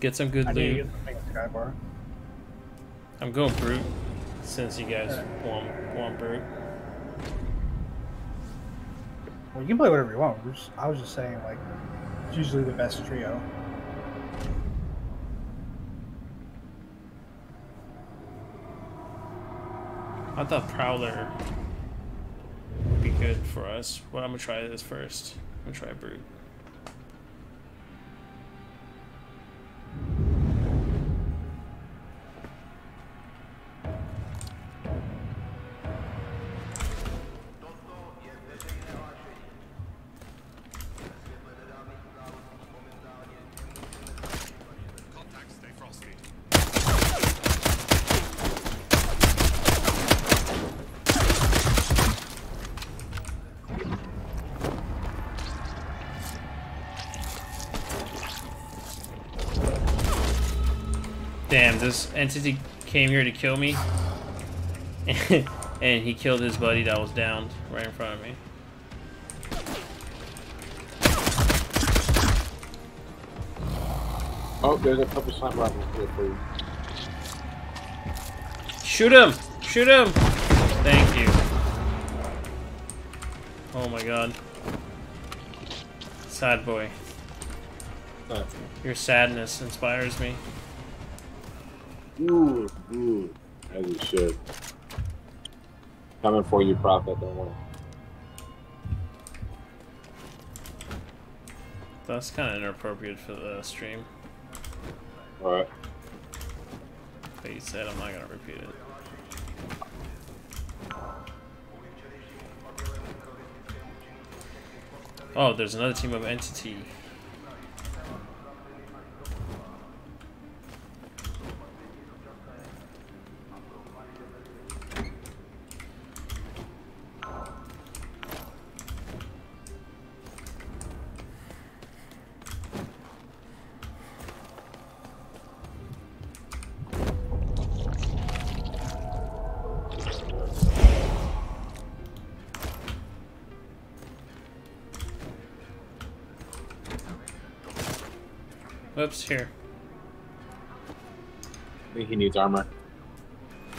Get some good I loot. get something at Skybar. I'm going brute since you guys want want brute. Well, you can play whatever you want. just- I was just saying, like, it's usually the best trio. I thought Prowler would be good for us. Well, I'm gonna try this first. I'm gonna try brute. This entity came here to kill me. (laughs) and he killed his buddy that was downed right in front of me. Oh, there's a couple sniper rifles here for you. Shoot him! Shoot him! Thank you. Oh my god. Sad boy. Your sadness inspires me. Ooh, ooh, as you should. Coming for you, Prophet. Don't worry. That's kind of inappropriate for the stream. Right. But you said I'm not gonna repeat it. Oh, there's another team of entity. Armor.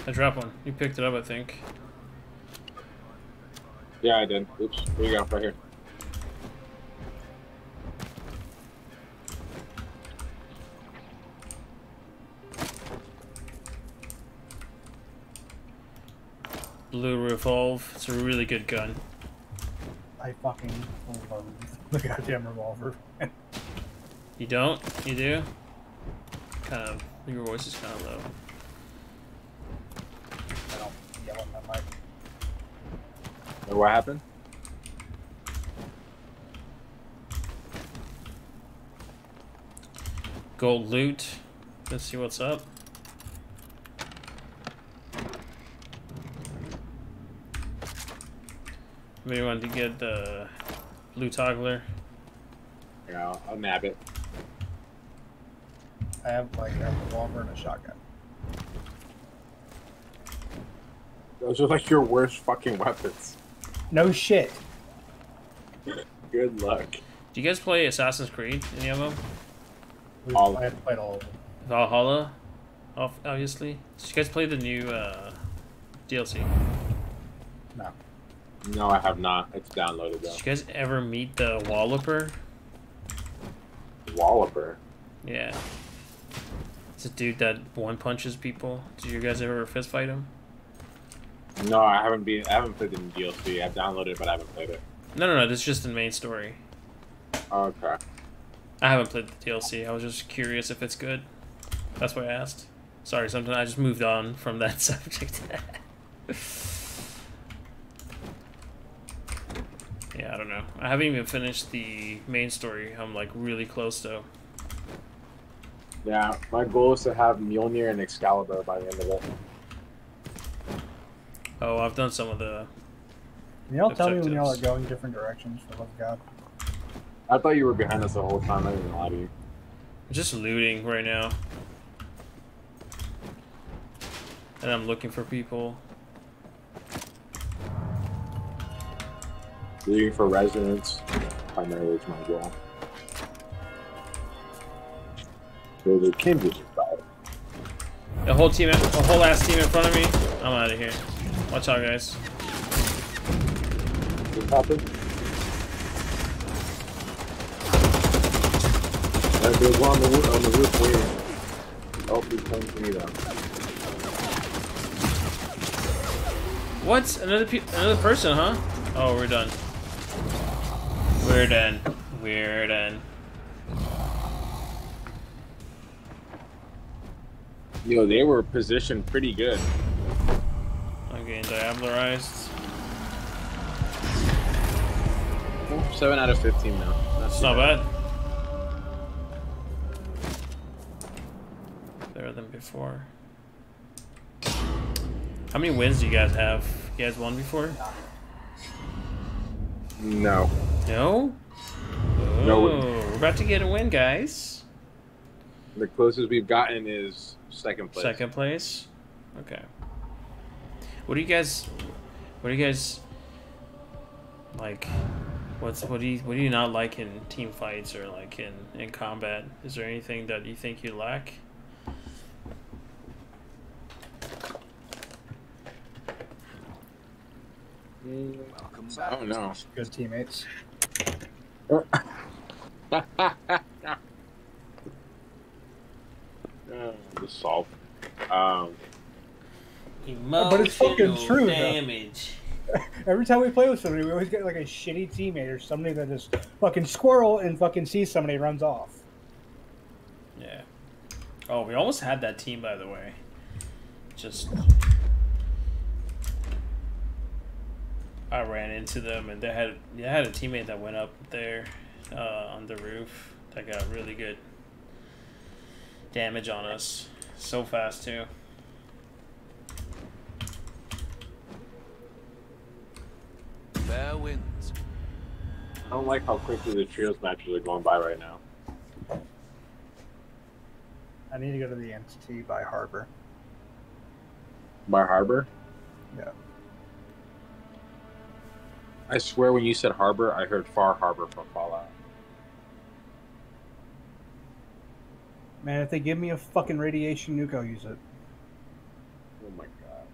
I dropped one. You picked it up, I think. Yeah, I did. Oops. What Here you go, right here. Blue Revolve. It's a really good gun. I fucking love the goddamn revolver. You don't? You do? Kind of. Your voice is kind of low. I don't yell on my mic. Or what happened? Gold loot. Let's see what's up. Maybe want to get the blue toggler. Yeah, I'll, I'll nab it. I have like a revolver and a shotgun. Those are like your worst fucking weapons. No shit. Good luck. Do you guys play Assassin's Creed? Any of them? We- All- I have played all of them. Valhalla, ob- obviously. Did you guys play the new uh, DLC? No. No, I have not. It's downloaded Did you guys ever meet the Walloper? though. Walloper. Yeah. It's a dude that one punches people. Did you guys ever fist fight him? No, I haven't been. I haven't played the DLC. I've downloaded it, but I haven't played it. No, no, no. This is just the main story. Okay. I haven't played the DLC. I was just curious if it's good. That's why I asked. Sorry, sometimes I just moved on from that (laughs) subject. yeah, I don't know. I haven't even finished the main story. I'm like really close though. Yeah, my goal is to have Mjolnir and Excalibur by the end of it. Oh, I've done some of the. Can y'all tell me when y'all are going different directions for love of God? I thought you were behind us the whole time. I didn't even lie to you. I'm just looting right now. And I'm looking for people. Looking for resonance. Primarily, is my goal. There's a kindred inside. A whole team, a whole ass team in front of me. I'm out of here. Watch out, guys. Happened? Uh, There's one on the, roo- on the roof waiting. Oh, he's coming to me though. What? Another pe- another person, huh? Oh, we're done. We're done. We're done. Yo, they were positioned pretty good. I'm getting diablerized. Seven out of fifteen now. That's not bad. Better than before. How many wins do you guys have? You guys won before? No. No? Oh, No. we're about to get a win, guys. The closest we've gotten is second place. Second place. Okay. What do you guys? What do you guys like? What's what do you what do you not like in team fights or like in in combat? Is there anything that you think you lack? Welcome I back. don't know. Good teammates. (laughs) Uh, the salt. Um, But it's fucking true, though. (laughs) Every time we play with somebody, we always get like a shitty teammate or somebody that just fucking squirrel and fucking sees somebody runs off. Yeah. Oh, we almost had that team, by the way. Just. I ran into them, and they had they had a teammate that went up there uh, on the roof that got really good damage on us. So fast too. Fair winds. I don't like how quickly the trios matches are going by right now. I need to go to the entity by Harbor. By Harbor? Yeah. I swear when you said Harbor, I heard Far Harbor from Fallout. Man, if they give me a fucking radiation nuke, I'll use it. Oh my god.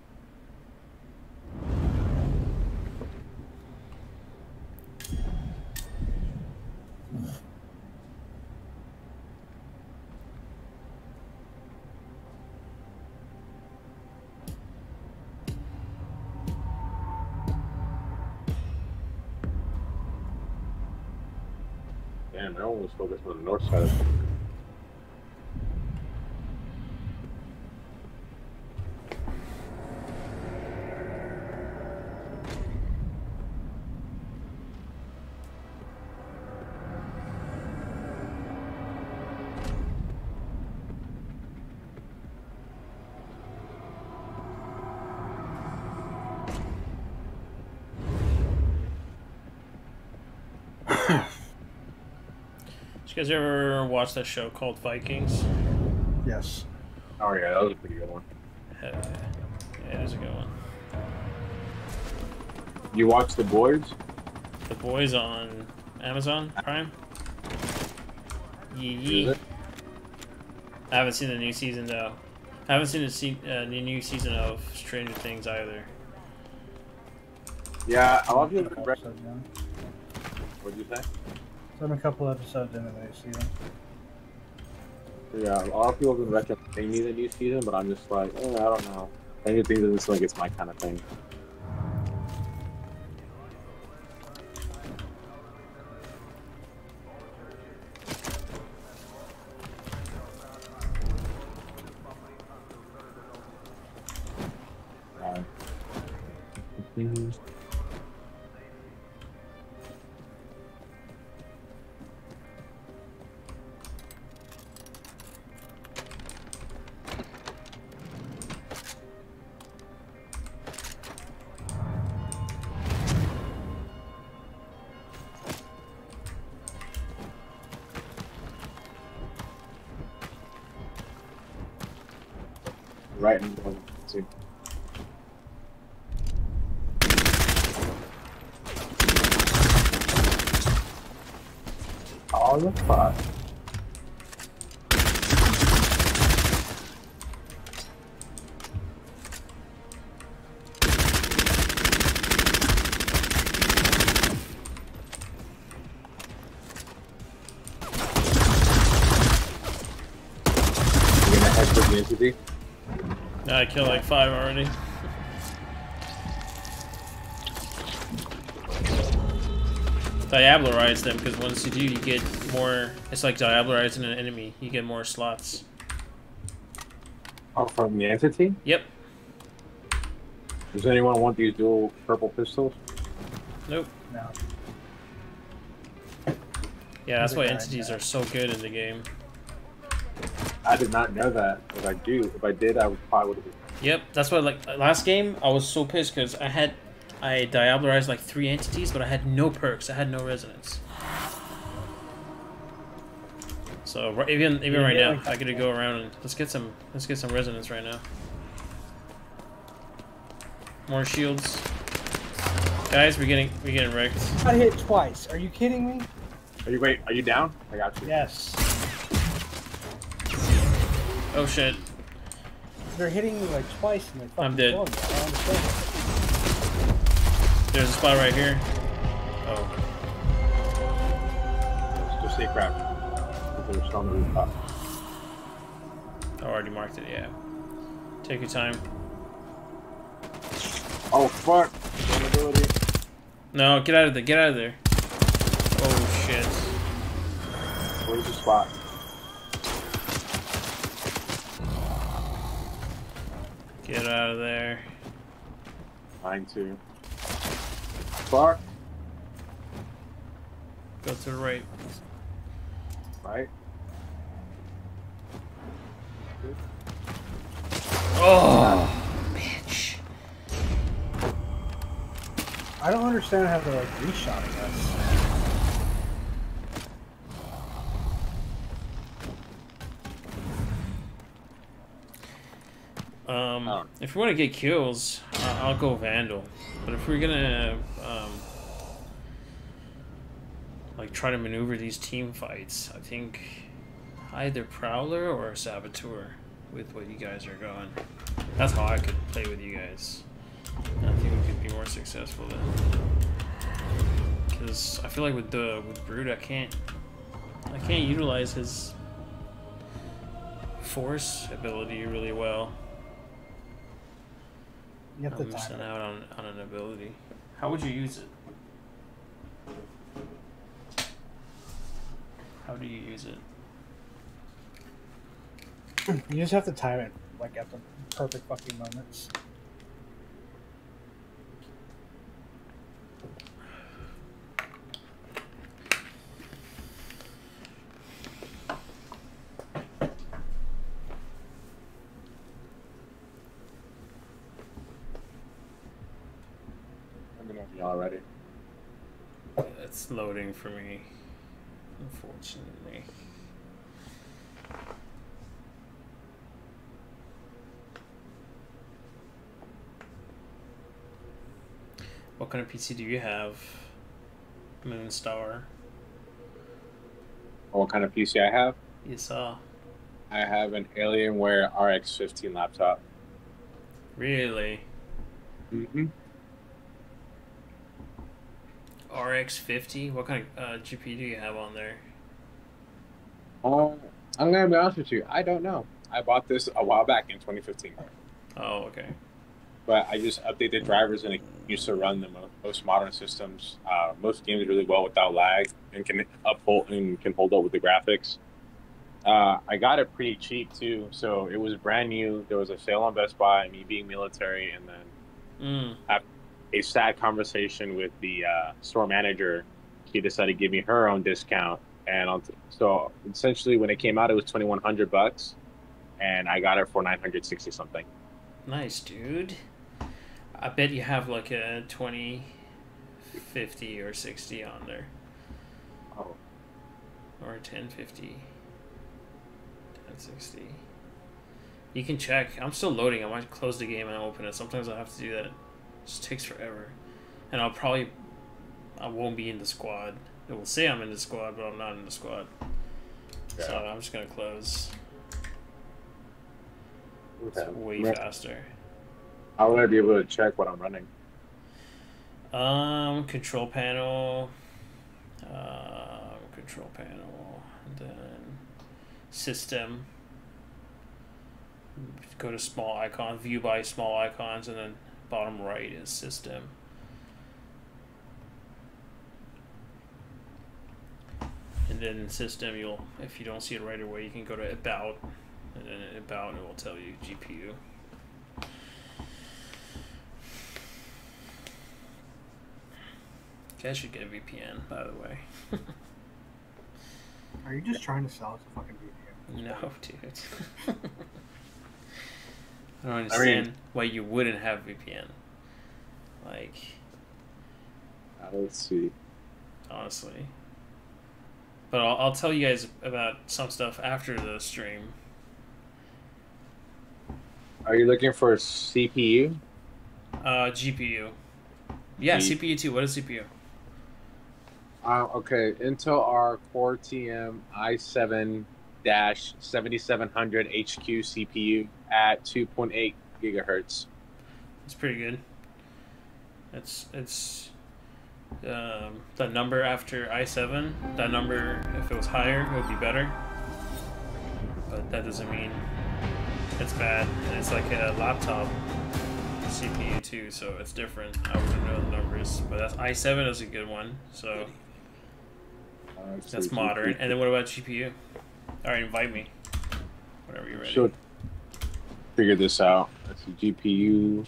I almost focused on the north side of Did you guys ever watch that show called Vikings? Yes. Oh yeah, that was a pretty good one. Uh, yeah, it was a good one. You watch The Boys? The Boys on Amazon Prime. Is Yee. it? I haven't seen the new season though. I haven't seen the, se- uh, the new season of Stranger Things either. Yeah, a lot of people Couple rec- episodes in. What'd you say? So I'm a couple episodes into the new season. Yeah, a lot of people have been recommending me the new season, but I'm just like, eh, I don't know. Anything doesn't seem like it's my kind of thing. Them because once you do, you get more. It's like diablerizing an enemy. You get more slots. Oh, from the entity? Yep. Does anyone want these dual purple pistols? Nope. No. Yeah, that's why entities are so good in the game. I did not know that. If I do, if I did, I would probably would have. Yep, that's why like last game I was so pissed because I had I diablerized like three entities, but I had no perks. I had no resonance. So even even Yeah, right yeah, now, like- I gotta go around and let's get some let's get some resonance right now. More shields, guys. We're getting we're getting wrecked. I hit twice. Are you kidding me? Are you wait? Are you down? I got you. Yes. Oh shit! They're hitting me like twice and they fucking I'm dead. kill. I. There's a spot right here. Oh, Just stay crap. They're still on the rooftop. I already marked it. Yeah. Take your time. Oh fuck! Vulnerability. No, get out of there. Get out of there. Oh shit. Where's the spot? Get out of there. Mine too. Fuck. Go to the right. Right. Oh, bitch. I don't understand how they're like reshotting us. Um, Oh. if we want to get kills, uh, I'll go Vandal. But if we're gonna um, like try to maneuver these team fights, I think either Prowler or Saboteur with what you guys are going. That's how I could play with you guys. I think we could be more successful then. Because I feel like with the with Brood, I can't I can't utilize his force ability really well. You have I'm to missing out on, on an ability. How would you use it? How do you use it? (clears throat) You just have to time it like at the perfect fucking moments. Let me know if y'all ready. It's loading for me, unfortunately. What kind of PC do you have? Moonstar. What kind of PC I have? You saw. I have an Alienware RX 15 laptop. Really? Mm-hmm. RX 50? What kind of uh, GPU do you have on there? Um, I'm gonna be honest with you. I don't know. I bought this a while back in 2015, Oh, okay. but I just updated drivers and it used to run the mo- most modern systems. Uh, most games really well without lag and can uphold and can hold up with the graphics. Uh, I got it pretty cheap too, so it was brand new. There was a sale on Best Buy. Me being military, and then Mm. a sad conversation with the uh, store manager. She decided to give me her own discount, and on so essentially when it came out, it was twenty one hundred bucks, and I got it for nine hundred sixty something. Nice, dude. I bet you have like a 20, 50, or 60 on there. Oh, Or a 1050. 1060. You can check. I'm still loading. I might close the game and open it. Sometimes I have to do that. It just takes forever. And I'll probably. I won't be in the squad. It will say I'm in the squad, but I'm not in the squad. So I'm just gonna close. It's way Yeah. faster. How would I be able to check what I'm running? Um, control panel, um, control panel, and then system. Go to small icon, view by small icons, and then bottom right is system. And then in system, you'll if you don't see it right away, you can go to about, and then in about it will tell you GPU. Okay, I should get a VPN, by the way. Are you just trying to sell us a fucking VPN? No, (laughs) dude. I don't understand why you wouldn't have VPN. Like, Uh, let's see. honestly. But I'll, I'll tell you guys about some stuff after the stream. Are you looking for CPU? Uh, GPU. Yeah, G- CPU too. What is CPU? Uh, okay, Intel R Core TM i7 7700 HQ CPU at 2.8 gigahertz. It's pretty good. It's it's um, the number after i7. That number, if it was higher, it would be better. But that doesn't mean it's bad. And it's like a laptop CPU too, so it's different. I wouldn't know the numbers, but that's i7 is a good one. So that's modern. And then what about GPU? All right, invite me whenever you're ready. Should figure this out. Let's see, GPU.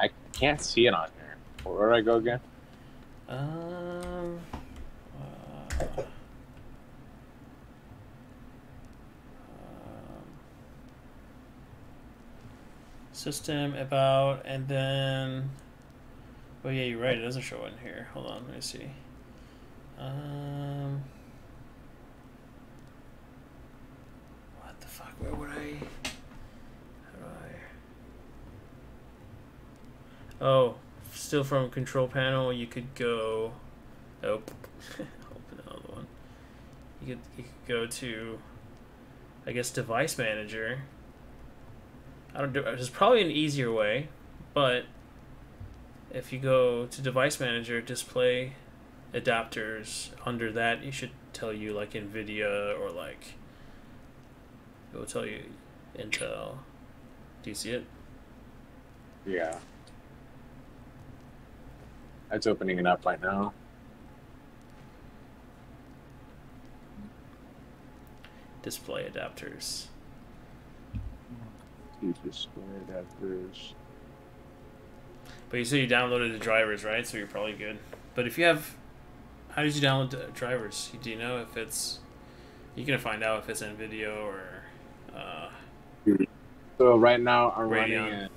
I can't see it on here. Where do I go again? Um. um, system about and then. Oh yeah, you're right. It doesn't show in here. Hold on, let me see. Um. What the fuck? Where would I? How do I? Oh, still from control panel, you could go. Oh, (laughs) open another one. you could you could go to, I guess, device manager. I don't do. There's probably an easier way, but if you go to device manager, display adapters under that, it should tell you like Nvidia or like. It will tell you Intel. Do you see it? Yeah. It's opening it up right now. Display adapters. Display adapters. But you said you downloaded the drivers, right? So you're probably good. But if you have, how did you download the drivers? Do you know if it's? You can find out if it's NVIDIA or. Uh, So right now I'm Radeon. running a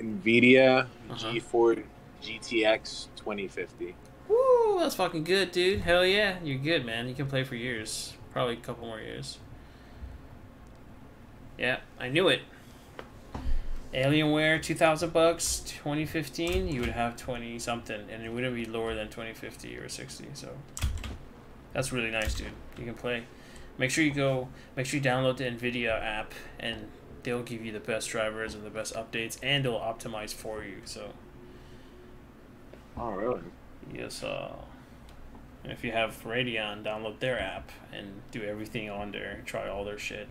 NVIDIA Uh-huh. GeForce GTX 2050. woo, that's fucking good, dude. Hell yeah, you're good, man. You can play for years, probably a couple more years. Yeah, I knew it. Alienware, two thousand bucks, twenty fifteen. You would have twenty something, and it wouldn't be lower than twenty fifty or sixty. So that's really nice, dude. You can play. Make sure you go. Make sure you download the Nvidia app, and they'll give you the best drivers and the best updates, and they'll optimize for you. So Oh really? yes, uh, if you have Radeon, download their app and do everything on there. Try all their shit.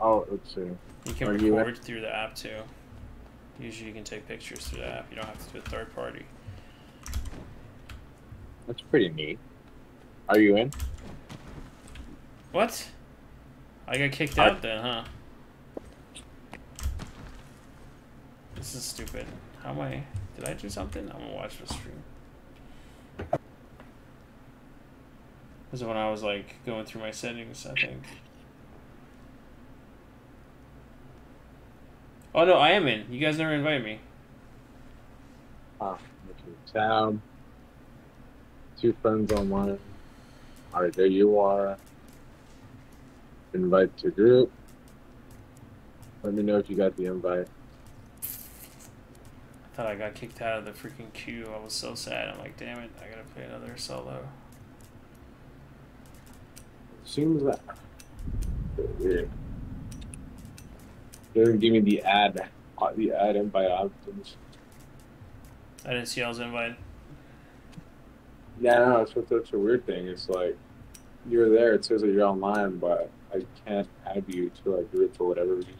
Oh, let's see. You can Are you record through the app too. Usually, you can take pictures through the app. You don't have to do a third party. That's pretty neat. Are you in? What? I got kicked I- out then, huh? This is stupid. How am I? Did I do something? I'm gonna watch the stream. This is when I was like going through my settings, I think. Oh no, I am in. You guys never invited me. Ah, okay. Tab. Two friends online. Alright, there you are. Invite to group. Let me know if you got the invite. I thought I got kicked out of the freaking queue. I was so sad. I'm like, damn it, I gotta play another solo. Seems that weird. They didn't give me the ad, uh, the ad invite options. I didn't see I was invited. Yeah, no, that's what that's a weird thing. It's like you're there. It says that you're online, but I can't add you to a group for whatever reason.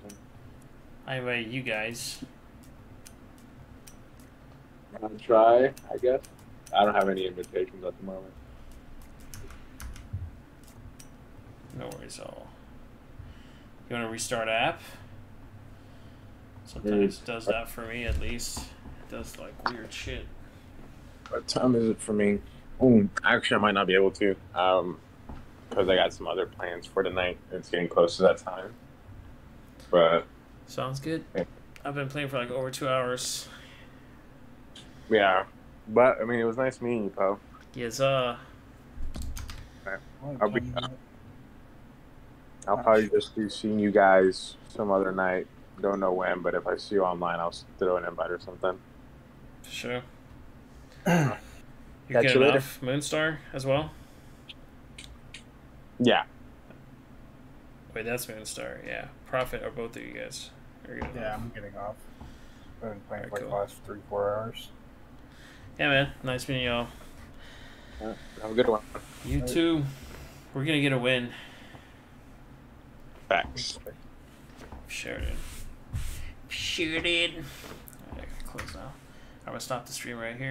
I invited you guys. I'll try, I guess. I don't have any invitations at the moment. No worries at all. You want to restart app? Sometimes it does that for me at least. It does like weird shit. What time is it for me? Oh, actually, I might not be able to. Um, because I got some other plans for tonight. It's getting close to that time. But Sounds good. Yeah. I've been playing for like over two hours. Yeah, but I mean, it was nice meeting you, Poe. Yes, uh, I'll be- I'll probably just be seeing you guys some other night. Don't know when, but if I see you online, I'll throw an invite or something. sure. (clears throat) You're good you later. enough, Moonstar as well. Yeah. Wait, that's Moonstar. Yeah, Prophet are both of you guys. Yeah, enough. I'm getting off. I've been playing Alright, for like cool. the last three, four hours. Yeah, man. Nice meeting y'all. Uh, have a good one. You Alright. too. We're gonna get a win. Facts. Sheridan. Sheridan. Alright, close now. I'm gonna stop the stream right here.